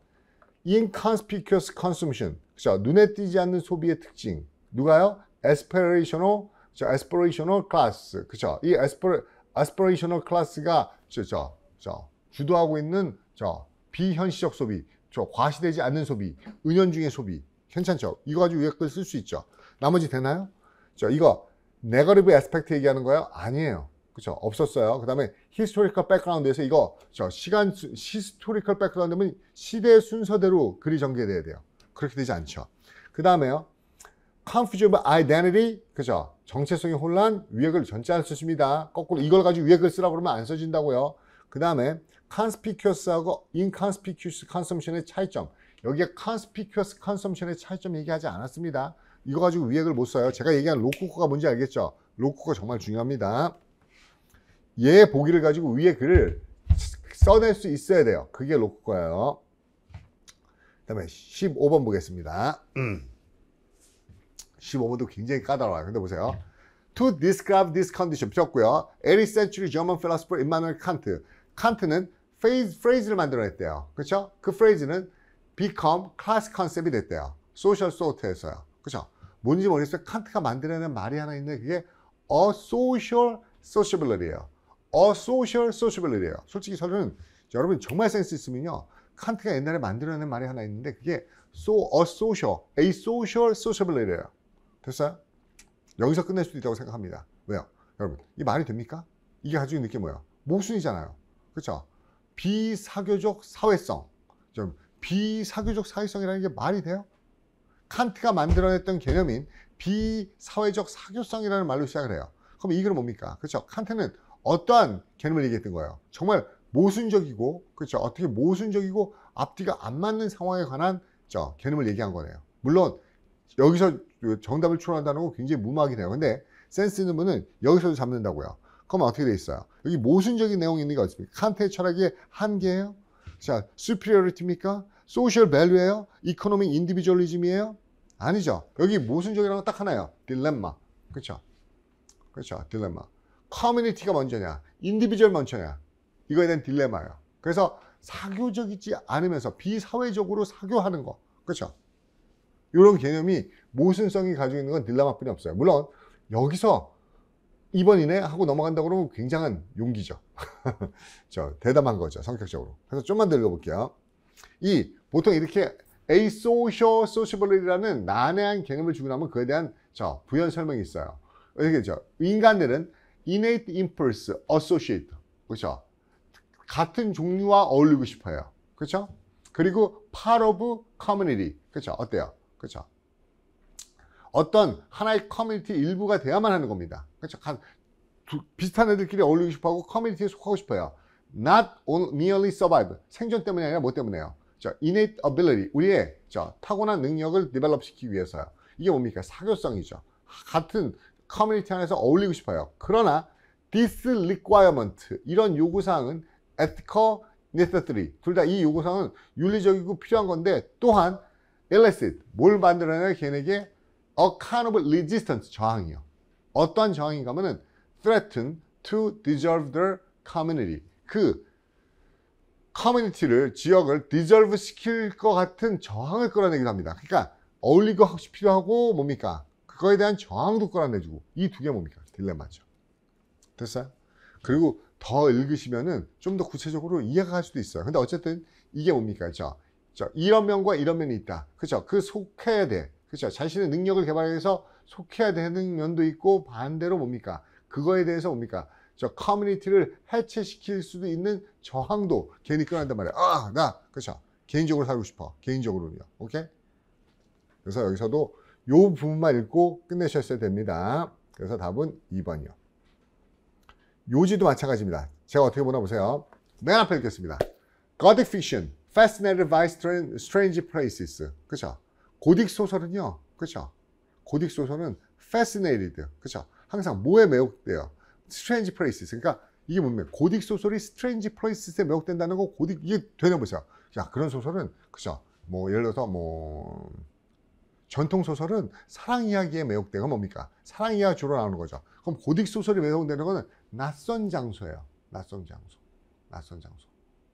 inconspicuous consumption. 그죠? 눈에 띄지 않는 소비의 특징. 누가요? aspirational, 저 aspirational class. 그죠? 이 aspir, aspirational class가 저, 저, 저, 주도하고 있는 저 비과시적 소비, 저 과시되지 않는 소비, 은연중의 소비. 괜찮죠? 이거 가지고 위에 글쓸 수 있죠. 나머지 되나요? 저 이거 negative aspect 얘기하는 거예요? 아니에요. 그렇죠? 없었어요. 그 다음에 historical background에서 이거 저 시간 historical background면 시대 순서대로 글이 전개돼야 돼요. 그렇게 되지 않죠. 그 다음에요. Confusion of identity 그죠? 정체성의 혼란 위액을 전체 안 쓰십니다. 거꾸로 이걸 가지고 위액을 쓰라고 그러면 안 써진다고요. 그 다음에 conspicuous하고 inconspicuous consumption의 차이점 여기에 conspicuous consumption의 차이점 얘기하지 않았습니다. 이거 가지고 위액을 못 써요. 제가 얘기한 로쿠코가 뭔지 알겠죠? 로쿠코가 정말 중요합니다. 얘 보기를 가지고 위에 글을 써낼 수 있어야 돼요. 그게 로쿠코예요. 그 다음에 15번 보겠습니다. 15번도 굉장히 까다로워요. 근데 보세요. To describe this condition 필요없고요. 8th century German philosopher Immanuel Kant. 칸트는 phrase, phrase를 만들어냈대요. 그렇죠? 그 phrase는 become class concept이 됐대요. social sort에서요. 그렇죠? 뭔지 모르겠어요. 칸트가 만들어낸 말이 하나 있는데 그게 a social sociability예요. a social sociability예요. 솔직히 저는 여러분 정말 센스 있으면요. 칸트가 옛날에 만들어낸 말이 하나 있는데 그게 so a social, a social sociability예요. 됐어요? 여기서 끝낼 수도 있다고 생각합니다. 왜요? 여러분, 이 말이 됩니까? 이게 가지고 있는 게 뭐예요? 모순이잖아요. 그렇죠? 비사교적 사회성. 좀 비사교적 사회성이라는 게 말이 돼요? 칸트가 만들어냈던 개념인 비사회적 사교성이라는 말로 시작을 해요. 그럼 이 글은 뭡니까? 그렇죠. 칸트는 어떠한 개념을 얘기했던 거예요. 정말 모순적이고 그렇죠. 어떻게 모순적이고 앞뒤가 안 맞는 상황에 관한 저 개념을 얘기한 거네요. 물론 여기서 정답을 추론한다는 건 굉장히 무막이네요. 근데 센스 있는 분은 여기서도 잡는다고요. 그럼 어떻게 돼 있어요? 여기 모순적인 내용이 있는 게 어떻습니까? 칸트의 철학의 한계예요? 자, superiority입니까? social value예요? economic individualism이에요? 아니죠. 여기 모순적이라는 건 딱 하나예요. 딜레마. 그렇죠? 그렇죠. 딜레마. 커뮤니티가 먼저냐, individual 먼저냐. 이거에 대한 딜레마예요. 그래서 사교적이지 않으면서 비사회적으로 사교하는 거. 그렇죠? 이런 개념이 모순성이 가지고 있는 건 딜레마뿐이 없어요. 물론 여기서 2번이네 하고 넘어간다고 그러면 굉장한 용기죠. 저 대담한 거죠. 성격적으로. 그래서 좀만 더 읽어볼게요. 이 보통 이렇게 asocial sociable이라는 난해한 개념을 주고 나면 그에 대한 저 부연 설명이 있어요. 이렇게 죠 인간들은 innate impulse associate 그렇죠? 같은 종류와 어울리고 싶어요. 그렇죠? 그리고 part of community 그렇죠? 어때요? 그렇죠? 어떤 하나의 커뮤니티 일부가 돼야만 하는 겁니다. 그렇죠? 두, 비슷한 애들끼리 어울리고 싶어하고 커뮤니티에 속하고 싶어요. Not merely survive. 생존 때문이 아니라 뭐 때문에요? 저 innate ability. 우리의 저 타고난 능력을 develop 시키기 위해서요. 이게 뭡니까? 사교성이죠. 같은 커뮤니티 안에서 어울리고 싶어요. 그러나 this requirement 이런 요구사항은 ethical necessary 둘 다 이 요구사항은 윤리적이고 필요한 건데 또한 illicit 뭘 만들어내냐 걔네게 a kind of resistance 저항이요. 어떠한 저항인가 하면은 threaten to dissolve their community 그 커뮤니티를 지역을 디졸브 시킬 것 같은 저항을 끌어내기도 합니다. 그러니까 어울리고 하고 필요하고 뭡니까? 그거에 대한 저항도 끌어내주고 이 두 개 뭡니까? 딜레마죠. 됐어요? 그리고 더 읽으시면은 좀 더 구체적으로 이해가 갈 수도 있어요. 근데 어쨌든 이게 뭡니까? 저, 저 이런 면과 이런 면이 있다. 그죠? 그 속해야 돼. 그죠? 자신의 능력을 개발해서 속해야 되는 면도 있고 반대로 뭡니까? 그거에 대해서 뭡니까? 저 커뮤니티를 해체시킬 수도 있는 저항도 괜히 끌어낸단 말이야. 아, 나, 그죠? 개인적으로 살고 싶어. 개인적으로요. 오케이? 그래서 여기서도 요 부분만 읽고 끝내셨어야 됩니다. 그래서 답은 2번이요. 요지도 마찬가지입니다. 제가 어떻게 보나 보세요. 맨 앞에 읽겠습니다. Gothic fiction, fascinated by strange places. 그쵸? 고딕 소설은요. 그쵸? 고딕 소설은 fascinated. 그쵸? 항상 뭐에 매혹돼요? strange places. 그러니까 이게 뭡니까? 고딕 소설이 strange places에 매혹된다는 거 고딕 이게 되나 보세요. 야 그런 소설은 그죠? 뭐 예를 들어서 뭐 전통 소설은 사랑 이야기에 매혹되가 뭡니까? 사랑 이야기 주로 나오는 거죠. 그럼 고딕 소설이 매혹되는 거는 낯선 장소예요. 낯선 장소. 낯선 장소.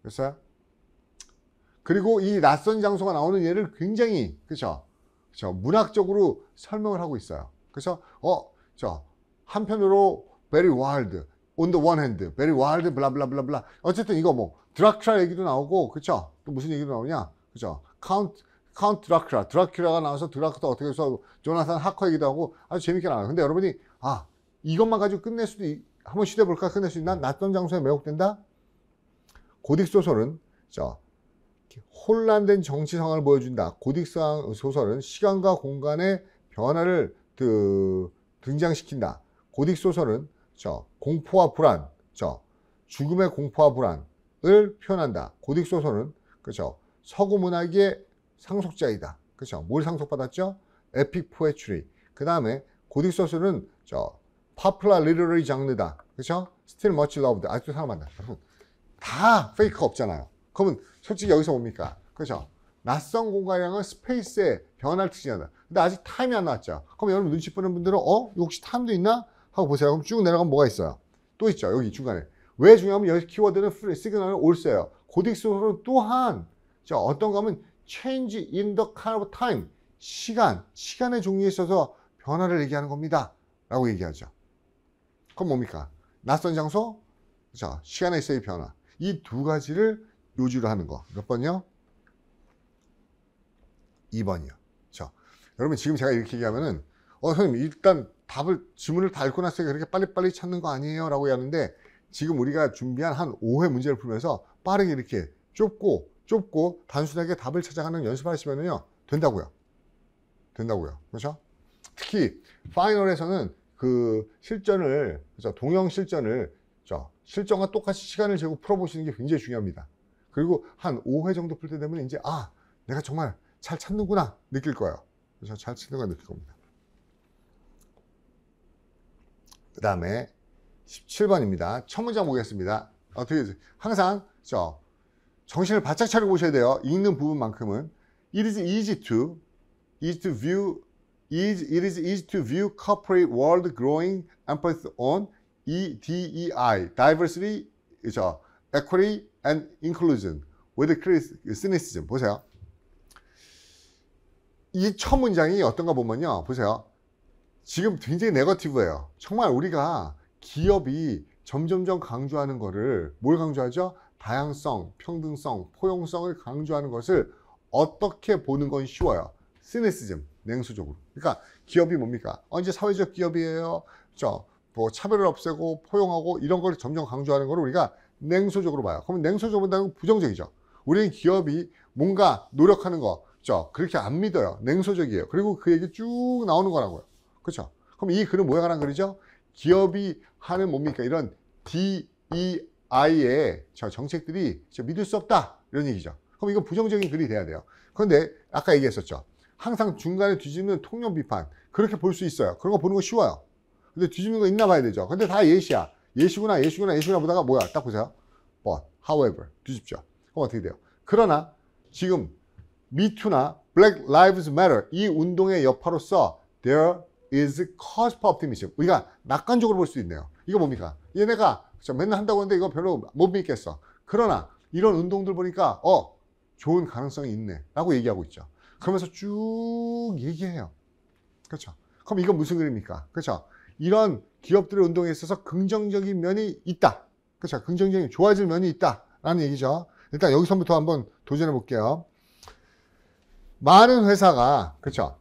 됐어요? 그리고 이 낯선 장소가 나오는 예를 굉장히 그죠? 그죠? 문학적으로 설명을 하고 있어요. 그래서 어, 저 한편으로 very wild, on the one hand, very wild, blah blah blah blah. 어쨌든 이거 뭐 드라큘라 얘기도 나오고, 그쵸? 또 무슨 얘기도 나오냐? 그쵸? 카운트 카운트 드라큘라, 드라큘라가 나와서 드라큘라 어떻게 해서 조나산 하커 얘기도 하고 아주 재밌게 나와요. 근데 여러분이 아 이것만 가지고 끝낼 수도 있, 한번 시도해 볼까 끝낼 수 있나? 낯선 장소에 매혹된다. 고딕 소설은 저 혼란된 정치 상황을 보여준다. 고딕 소설은 시간과 공간의 변화를 그, 등장시킨다. 고딕 소설은 저 공포와 불안, 저 죽음의 공포와 불안을 표현한다. 고딕 소설은 그죠 서구 문학의 상속자이다. 그죠 뭘 상속받았죠? epic poetry. 그 다음에 고딕 소설은 저 popular literary 장르다. 그죠 still much loved. 아직도 사랑한다. 다 fake 없잖아요. 그러면 솔직히 여기서 뭡니까? 그죠 낯선 공간이랑은 space의 변화를 특징한다. 근데 아직 time이 안 나왔죠. 그럼 여러분 눈치 보는 분들은 어? 혹시 time도 있나? 하고 보세요. 그럼 쭉 내려가면 뭐가 있어요? 또 있죠. 여기 중간에. 왜 중요하면 여기 키워드는 free, signal은 also예요. 고딕 소설은 또한 자, 어떤 거 하면 change in the kind of time. 시간, 시간의 종류에 있어서 변화를 얘기하는 겁니다. 라고 얘기하죠. 그럼 뭡니까? 낯선 장소, 자, 시간에 있어의 변화. 이 두 가지를 요지로 하는 거. 몇 번이요? 2번이요. 자, 여러분 지금 제가 이렇게 얘기하면은 어, 선생님, 일단 답을, 지문을 다 읽고 났으니까 그렇게 빨리빨리 찾는 거 아니에요? 라고 하는데, 지금 우리가 준비한 한 5회 문제를 풀면서 빠르게 이렇게 좁고 좁고 단순하게 답을 찾아가는 연습을 하시면요 된다고요. 된다고요. 그렇죠? 특히 파이널에서는 그 실전을 그렇죠? 동영 실전을 저 실전과 똑같이 시간을 재고 풀어보시는 게 굉장히 중요합니다. 그리고 한 5회 정도 풀 때 되면 이제 아 내가 정말 잘 찾는구나 느낄 거예요. 그래서 잘 찾는구나 느낄 겁니다. 그 다음에 17번입니다. 첫 문장 보겠습니다. 어떻게 항상 저 정신을 바짝 차리고 보셔야 돼요. 읽는 부분만큼은 It is easy to easy to view is it is easy to view corporate world growing emphasis on E D E I diversity 저 equity and inclusion with cynicism 보세요. 이 첫 문장이 어떤가 보면요. 보세요. 지금 굉장히 네거티브예요. 정말 우리가 기업이 점점점 강조하는 거를 뭘 강조하죠? 다양성, 평등성, 포용성을 강조하는 것을 어떻게 보는 건 쉬워요. 시네시즘, 냉수적으로. 그러니까 기업이 뭡니까? 언제 사회적 기업이에요? 저 뭐 차별을 없애고 포용하고 이런 걸 점점 강조하는 걸 우리가 냉소적으로 봐요. 그러면 냉소적으로 본다는 건 부정적이죠. 우리는 기업이 뭔가 노력하는 거, 저 그렇게 안 믿어요. 냉소적이에요. 그리고 그 얘기 쭉 나오는 거라고요. 그렇죠? 그럼 이 글은 뭐에 관한 글이죠? 기업이 하는 뭡니까? 이런 DEI의 저 정책들이 믿을 수 없다. 이런 얘기죠. 그럼 이건 부정적인 글이 돼야 돼요. 그런데 아까 얘기했었죠. 항상 중간에 뒤집는 통념 비판. 그렇게 볼 수 있어요. 그런 거 보는 거 쉬워요. 근데 뒤집는 거 있나 봐야 되죠. 근데 다 예시야. 예시구나, 예시구나, 예시구나 보다가 뭐야? 딱 보세요. But, however, 뒤집죠. 그럼 어떻게 돼요? 그러나 지금 미투나 Black Lives Matter 이 운동의 여파로서 there is cause for optimism. 우리가 낙관적으로 볼 수 있네요. 이거 뭡니까? 얘네가 맨날 한다고 하는데 이거 별로 못 믿겠어. 그러나 이런 운동들 보니까 어 좋은 가능성이 있네 라고 얘기하고 있죠. 그러면서 쭉 얘기해요. 그렇죠. 그럼 이건 무슨 그림입니까? 그렇죠. 이런 기업들의 운동에 있어서 긍정적인 면이 있다. 그렇죠. 긍정적인 좋아질 면이 있다라는 얘기죠. 일단 여기서부터 한번 도전해 볼게요. 많은 회사가 그렇죠.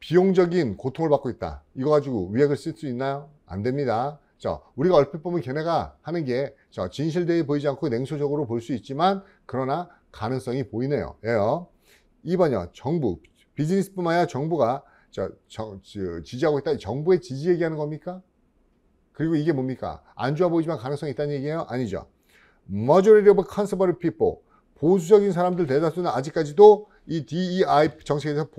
비용적인 고통을 받고 있다. 이거 가지고 위약을 쓸 수 있나요? 안 됩니다. 저 우리가 얼핏 보면 걔네가 하는 게 저 진실되게 보이지 않고 냉소적으로 볼 수 있지만 그러나 가능성이 보이네요. 예요. 2번이요. 정부 비즈니스뿐만 아니라 정부가 저, 저, 저 지지하고 있다. 정부의 지지 얘기하는 겁니까? 그리고 이게 뭡니까? 안 좋아 보이지만 가능성이 있다는 얘기예요? 아니죠. Majority of conservative people 보수적인 사람들 대다수는 아직까지도 이 DEI 정책에 대해서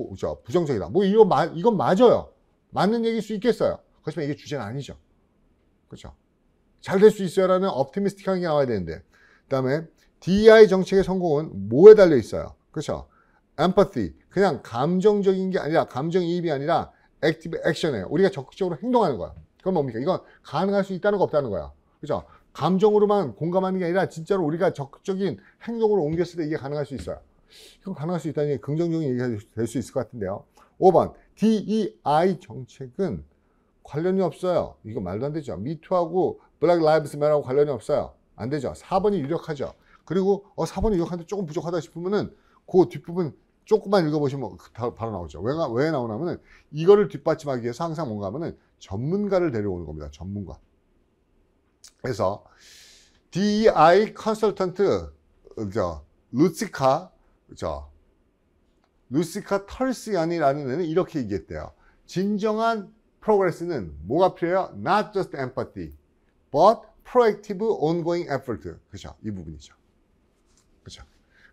부정적이다. 뭐 이거 마, 이건 맞아요. 맞는 얘기일 수 있겠어요. 그렇지만 이게 주제는 아니죠. 그렇죠? 잘 될 수 있어요라는 optimistic한 게 나와야 되는데. 그다음에 DEI 정책의 성공은 뭐에 달려 있어요? 그렇죠? empathy 그냥 감정적인 게 아니라 감정이입이 아니라 active action이에요. 우리가 적극적으로 행동하는 거야. 그건 뭡니까? 이건 가능할 수 있다는 거 없다는 거야. 그죠? 감정으로만 공감하는 게 아니라 진짜로 우리가 적극적인 행동으로 옮겼을 때 이게 가능할 수 있어요. 이건 가능할 수 있다니 긍정적인 얘기가 될 수 있을 것 같은데요. 5번 DEI 정책은 관련이 없어요. 이거 말도 안 되죠. Me Too하고 Black Lives Matter하고 관련이 없어요. 안 되죠. 4번이 유력하죠. 그리고 어 4번이 유력한데 조금 부족하다 싶으면은 그 뒷부분 조금만 읽어보시면 바로 나오죠. 왜, 왜 나오냐면은 이거를 뒷받침하기 위해서 항상 뭔가 하면은 전문가를 데려오는 겁니다. 전문가. 그래서 DEI 컨설턴트 저 루시카 저 루시카 털스얀이라는 애는 이렇게 얘기했대요. 진정한 프로그레스는 뭐가 필요해요? Not just empathy, but proactive ongoing effort. 그죠? 이 부분이죠. 그죠?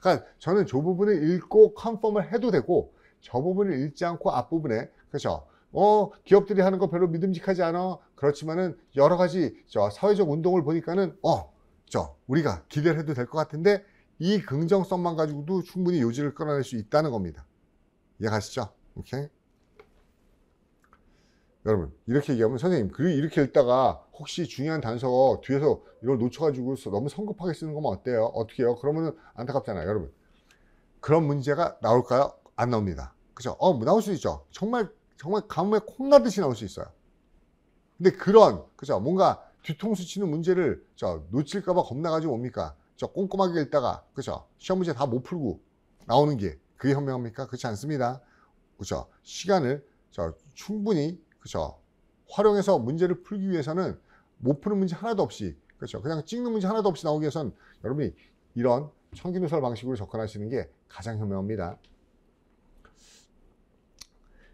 그러니까 저는 저 부분을 읽고 컨펌을 해도 되고 저 부분을 읽지 않고 앞부분에 그죠? 어, 기업들이 하는 거 별로 믿음직하지 않아. 그렇지만은 여러 가지 저 사회적 운동을 보니까는 어, 저 우리가 기대를 해도 될 것 같은데 이 긍정성만 가지고도 충분히 요지를 끌어낼 수 있다는 겁니다. 이해가시죠? 오케이? 여러분 이렇게 얘기하면 선생님 그 이렇게 읽다가 혹시 중요한 단서 뒤에서 이걸 놓쳐가지고 너무 성급하게 쓰는 거면 어때요? 어떻게 해요? 그러면은 안타깝잖아요 여러분 그런 문제가 나올까요? 안 나옵니다 그죠? 어 나올 수 있죠 정말 정말 가뭄에 콩나듯이 나올 수 있어요 근데 그런 그죠? 뭔가 뒤통수 치는 문제를 저 놓칠까봐 겁나가지고 뭡니까? 저 꼼꼼하게 읽다가 그죠? 시험 문제 다 못 풀고 나오는 게 그게 현명합니까? 그렇지 않습니다 그죠? 시간을 저 충분히 그죠? 활용해서 문제를 풀기 위해서는 못 푸는 문제 하나도 없이 그렇죠. 그냥 찍는 문제 하나도 없이 나오기 위해선 여러분이 이런 청기누설 방식으로 접근하시는 게 가장 현명합니다.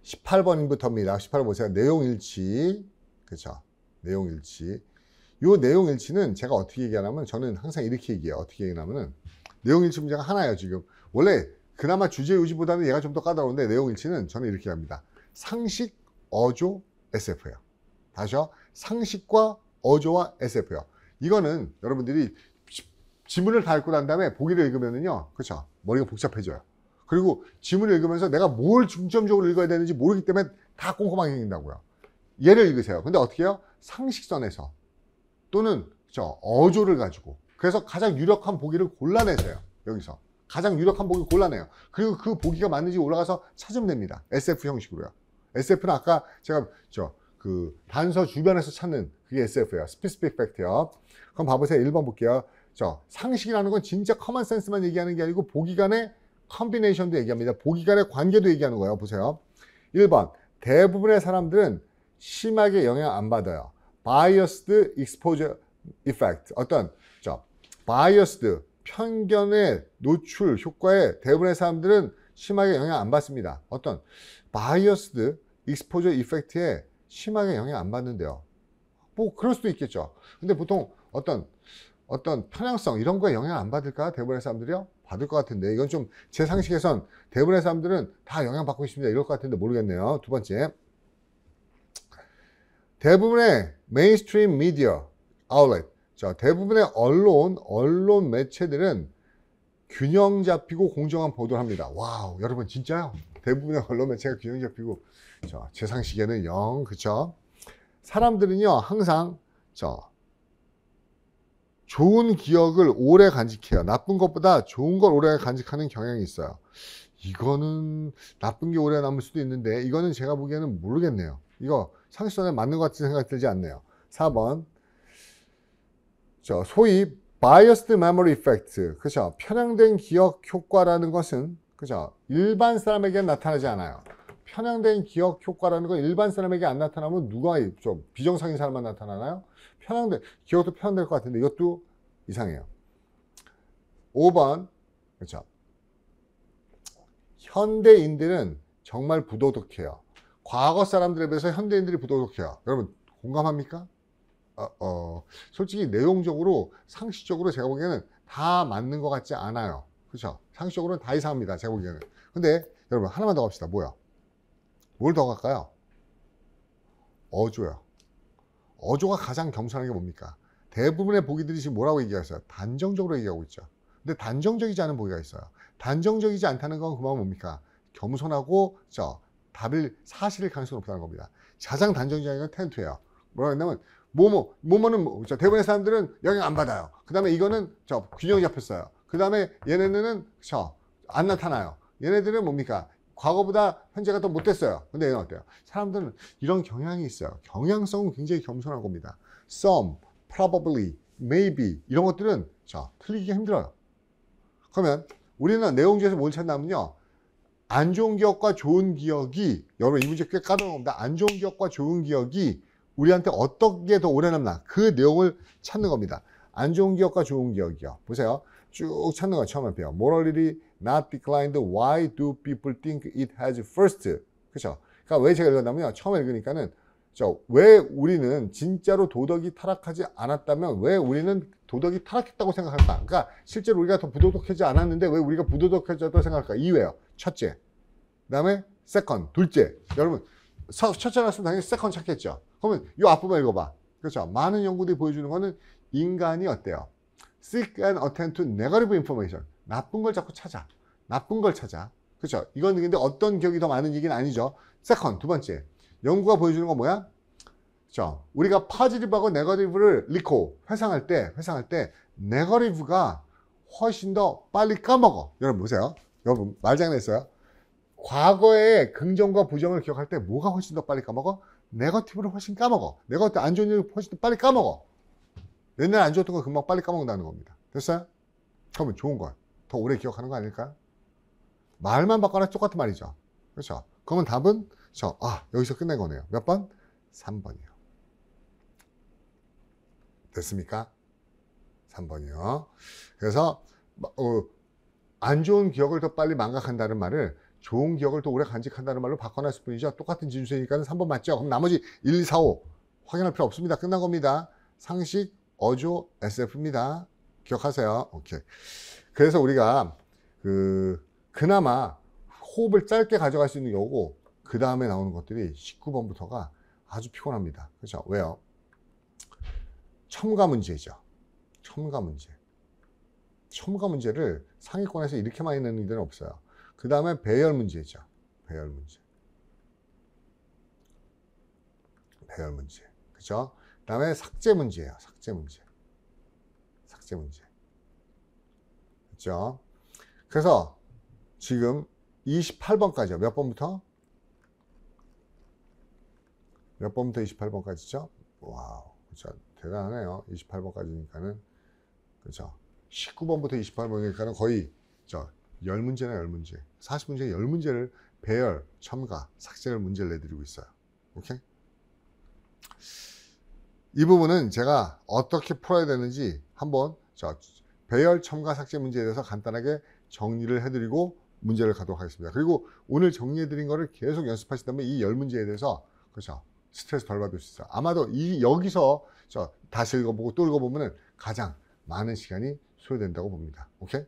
18번부터입니다. 18번 보세요. 내용 일치. 그렇죠. 내용 일치. 요 내용 일치는 제가 어떻게 얘기하냐면 저는 항상 이렇게 얘기해요. 어떻게 얘기하냐면은 내용 일치 문제가 하나예요, 지금. 원래 그나마 주제 유지보다는 얘가 좀 더 까다로운데 내용 일치는 저는 이렇게 합니다. 상식, 어조, SF예요. 다시요. 상식과 어조와 SF예요. 이거는 여러분들이 지문을 다 읽고 난 다음에 보기를 읽으면은요. 그렇죠. 머리가 복잡해져요. 그리고 지문을 읽으면서 내가 뭘 중점적으로 읽어야 되는지 모르기 때문에 다 꼼꼼하게 읽는다고요. 예를 읽으세요. 근데 어떻게 해요? 상식선에서 또는 저 어조를 가지고 그래서 가장 유력한 보기를 골라내세요. 여기서 가장 유력한 보기 골라내요. 그리고 그 보기가 맞는지 올라가서 찾으면 됩니다. SF 형식으로요. SF는 아까 제가 저그 단서 주변에서 찾는 그게 SF예요. Specific Fact요. 그럼 봐보세요. 1번 볼게요. 저 상식이라는 건 진짜 common sense만 얘기하는 게 아니고 보기 간의 combination도 얘기합니다. 보기 간의 관계도 얘기하는 거예요. 보세요. 1번 대부분의 사람들은 심하게 영향 안 받아요. biased exposure effect 어떤 저 biased 편견의 노출 효과에 대부분의 사람들은 심하게 영향 안 받습니다. 어떤 biased exposure effect에 심하게 영향 안 받는데요. 뭐 그럴 수도 있겠죠. 근데 보통 어떤 어떤 편향성 이런 거에 영향 안 받을까 대부분의 사람들이요? 받을 것 같은데 이건 좀 제 상식에선 대부분의 사람들은 다 영향 받고 있습니다. 이럴 것 같은데 모르겠네요. 두 번째 대부분의 mainstream media outlet 자 대부분의 언론 언론 매체들은 균형 잡히고 공정한 보도를 합니다. wow 여러분 진짜요? 대부분의 언론 매체가 균형 잡히고 자, 제 상식에는 영 그쵸? 사람들은요 항상 저 좋은 기억을 오래 간직해요. 나쁜 것보다 좋은 걸 오래 간직하는 경향이 있어요. 이거는 나쁜 게 오래 남을 수도 있는데 이거는 제가 보기에는 모르겠네요. 이거 상식선에 맞는 것 같은 생각이 들지 않네요. 4번. 저 소위 biased memory effect. 그죠? 편향된 기억 효과라는 것은 그죠? 일반 사람에게는 나타나지 않아요. 편향된 기억 효과라는 건 일반 사람에게 안 나타나면 누가 좀 비정상인 사람만 나타나나요? 편향된 기억도 편향될 것 같은데 이것도 이상해요. 5번 그렇죠. 현대인들은 정말 부도덕해요. 과거 사람들에 비해서 현대인들이 부도덕해요. 여러분 공감합니까? 어, 어, 솔직히 내용적으로 상식적으로 제가 보기에는 다 맞는 것 같지 않아요. 그렇죠? 상식적으로는 다 이상합니다. 제가 보기에는. 근데 여러분 하나만 더 갑시다. 뭐야? 뭘 더 갈까요? 어조요. 어조가 가장 겸손한 게 뭡니까? 대부분의 보기들이 지금 뭐라고 얘기하세요? 단정적으로 얘기하고 있죠. 근데 단정적이지 않은 보기가 있어요. 단정적이지 않다는 건 그만 뭡니까? 겸손하고 저 답을 사실일 가능성이 높다는 겁니다. 가장 단정적인 건 텐트예요. 뭐라 했냐면 뭐뭐 뭐뭐는 뭐, 저 대부분의 사람들은 영향 안 받아요. 그다음에 이거는 저 균형이 잡혔어요. 그다음에 얘네들은 저안 나타나요. 얘네들은 뭡니까? 과거보다 현재가 더 못됐어요. 근데 얘는 어때요? 사람들은 이런 경향이 있어요. 경향성은 굉장히 겸손한 겁니다. some, probably, maybe 이런 것들은 자 틀리기가 힘들어요. 그러면 우리는 내용 중에서 뭘 찾냐면요. 안 좋은 기억과 좋은 기억이 여러분 이 문제 꽤 까다로운 겁니다. 안 좋은 기억과 좋은 기억이 우리한테 어떻게 더 오래 남나 그 내용을 찾는 겁니다. 안 좋은 기억과 좋은 기억이요. 보세요. 쭉 찾는 거 처음에 배워. Morality not declined. Why do people think it has first? 그렇죠? 그러니까 왜 제가 읽었냐면요. 처음에 읽으니까는 왜 우리는 진짜로 도덕이 타락하지 않았다면 왜 우리는 도덕이 타락했다고 생각할까? 그러니까 실제로 우리가 더 부도덕하지 않았는데 왜 우리가 부도덕해졌다고 생각할까? 이유예요. 첫째. 그 다음에 second, 둘째. 여러분, 첫째 나왔으면 당연히 second 찾겠죠. 그러면 이 앞부분 읽어봐. 그렇죠. 많은 연구들이 보여주는 거는 인간이 어때요? seek and attend to negative information. 나쁜 걸 자꾸 찾아. 나쁜 걸 찾아. 그렇죠. 이건 근데 어떤 기억이 더 많은 얘기는 아니죠. second, 두 번째. 연구가 보여주는 건 뭐야? 자, 우리가 positive하고 negative를 recall 회상할 때 회상할 때 negative가 훨씬 더 빨리 까먹어. 여러분 보세요. 여러분 말장난했어요. 과거의 긍정과 부정을 기억할 때 뭐가 훨씬 더 빨리 까먹어? 네거티브를 훨씬 까먹어. 네거티브 안 좋은 일 훨씬 더 빨리 까먹어. 옛날에 안 좋았던 거 금방 빨리 까먹는다는 겁니다. 됐어요? 그러면 좋은 거. 더 오래 기억하는 거 아닐까요? 말만 바꿔라 똑같은 말이죠. 그렇죠? 그러면 답은 저, 아, 여기서 끝낸 거네요. 몇 번? 3번이요. 됐습니까? 3번이요. 그래서 어, 안 좋은 기억을 더 빨리 망각한다는 말을 좋은 기억을 더 오래 간직한다는 말로 바꿔놨을 뿐이죠. 똑같은 진수니까 3번 맞죠? 그럼 나머지 1, 2, 4, 5 확인할 필요 없습니다. 끝난 겁니다. 상식, 어조, SF입니다. 기억하세요. 오케이. 그래서 우리가 그 그나마 호흡을 짧게 가져갈 수 있는 거고 그 다음에 나오는 것들이 19번부터가 아주 피곤합니다. 그렇죠? 왜요? 첨가 문제죠. 첨가 문제. 첨가 문제를 상위권에서 이렇게 많이 내는 데는 없어요. 그 다음에 배열 문제죠. 배열 문제. 배열 문제. 그죠? 그 다음에 삭제 문제예요. 삭제 문제. 삭제 문제. 그죠? 그래서 지금 28번까지요. 몇 번부터? 몇 번부터 28번까지죠? wow. 그죠? 대단하네요. 28번까지니까는. 그죠? 19번부터 28번이니까는 거의 저 10문제나 10문제. 40문제 10문제를 배열, 첨가, 삭제를 문제를 내드리고 있어요. 오케이? 이 부분은 제가 어떻게 풀어야 되는지 한번 저 배열, 첨가, 삭제 문제에 대해서 간단하게 정리를 해드리고 문제를 가도록 하겠습니다. 그리고 오늘 정리해드린 거를 계속 연습하시다면 이 열 문제에 대해서 그렇죠 스트레스 덜 받을 수 있어요. 아마도 이 여기서 저 다시 읽어보고 또 읽어보면은 가장 많은 시간이 소요된다고 봅니다. 오케이?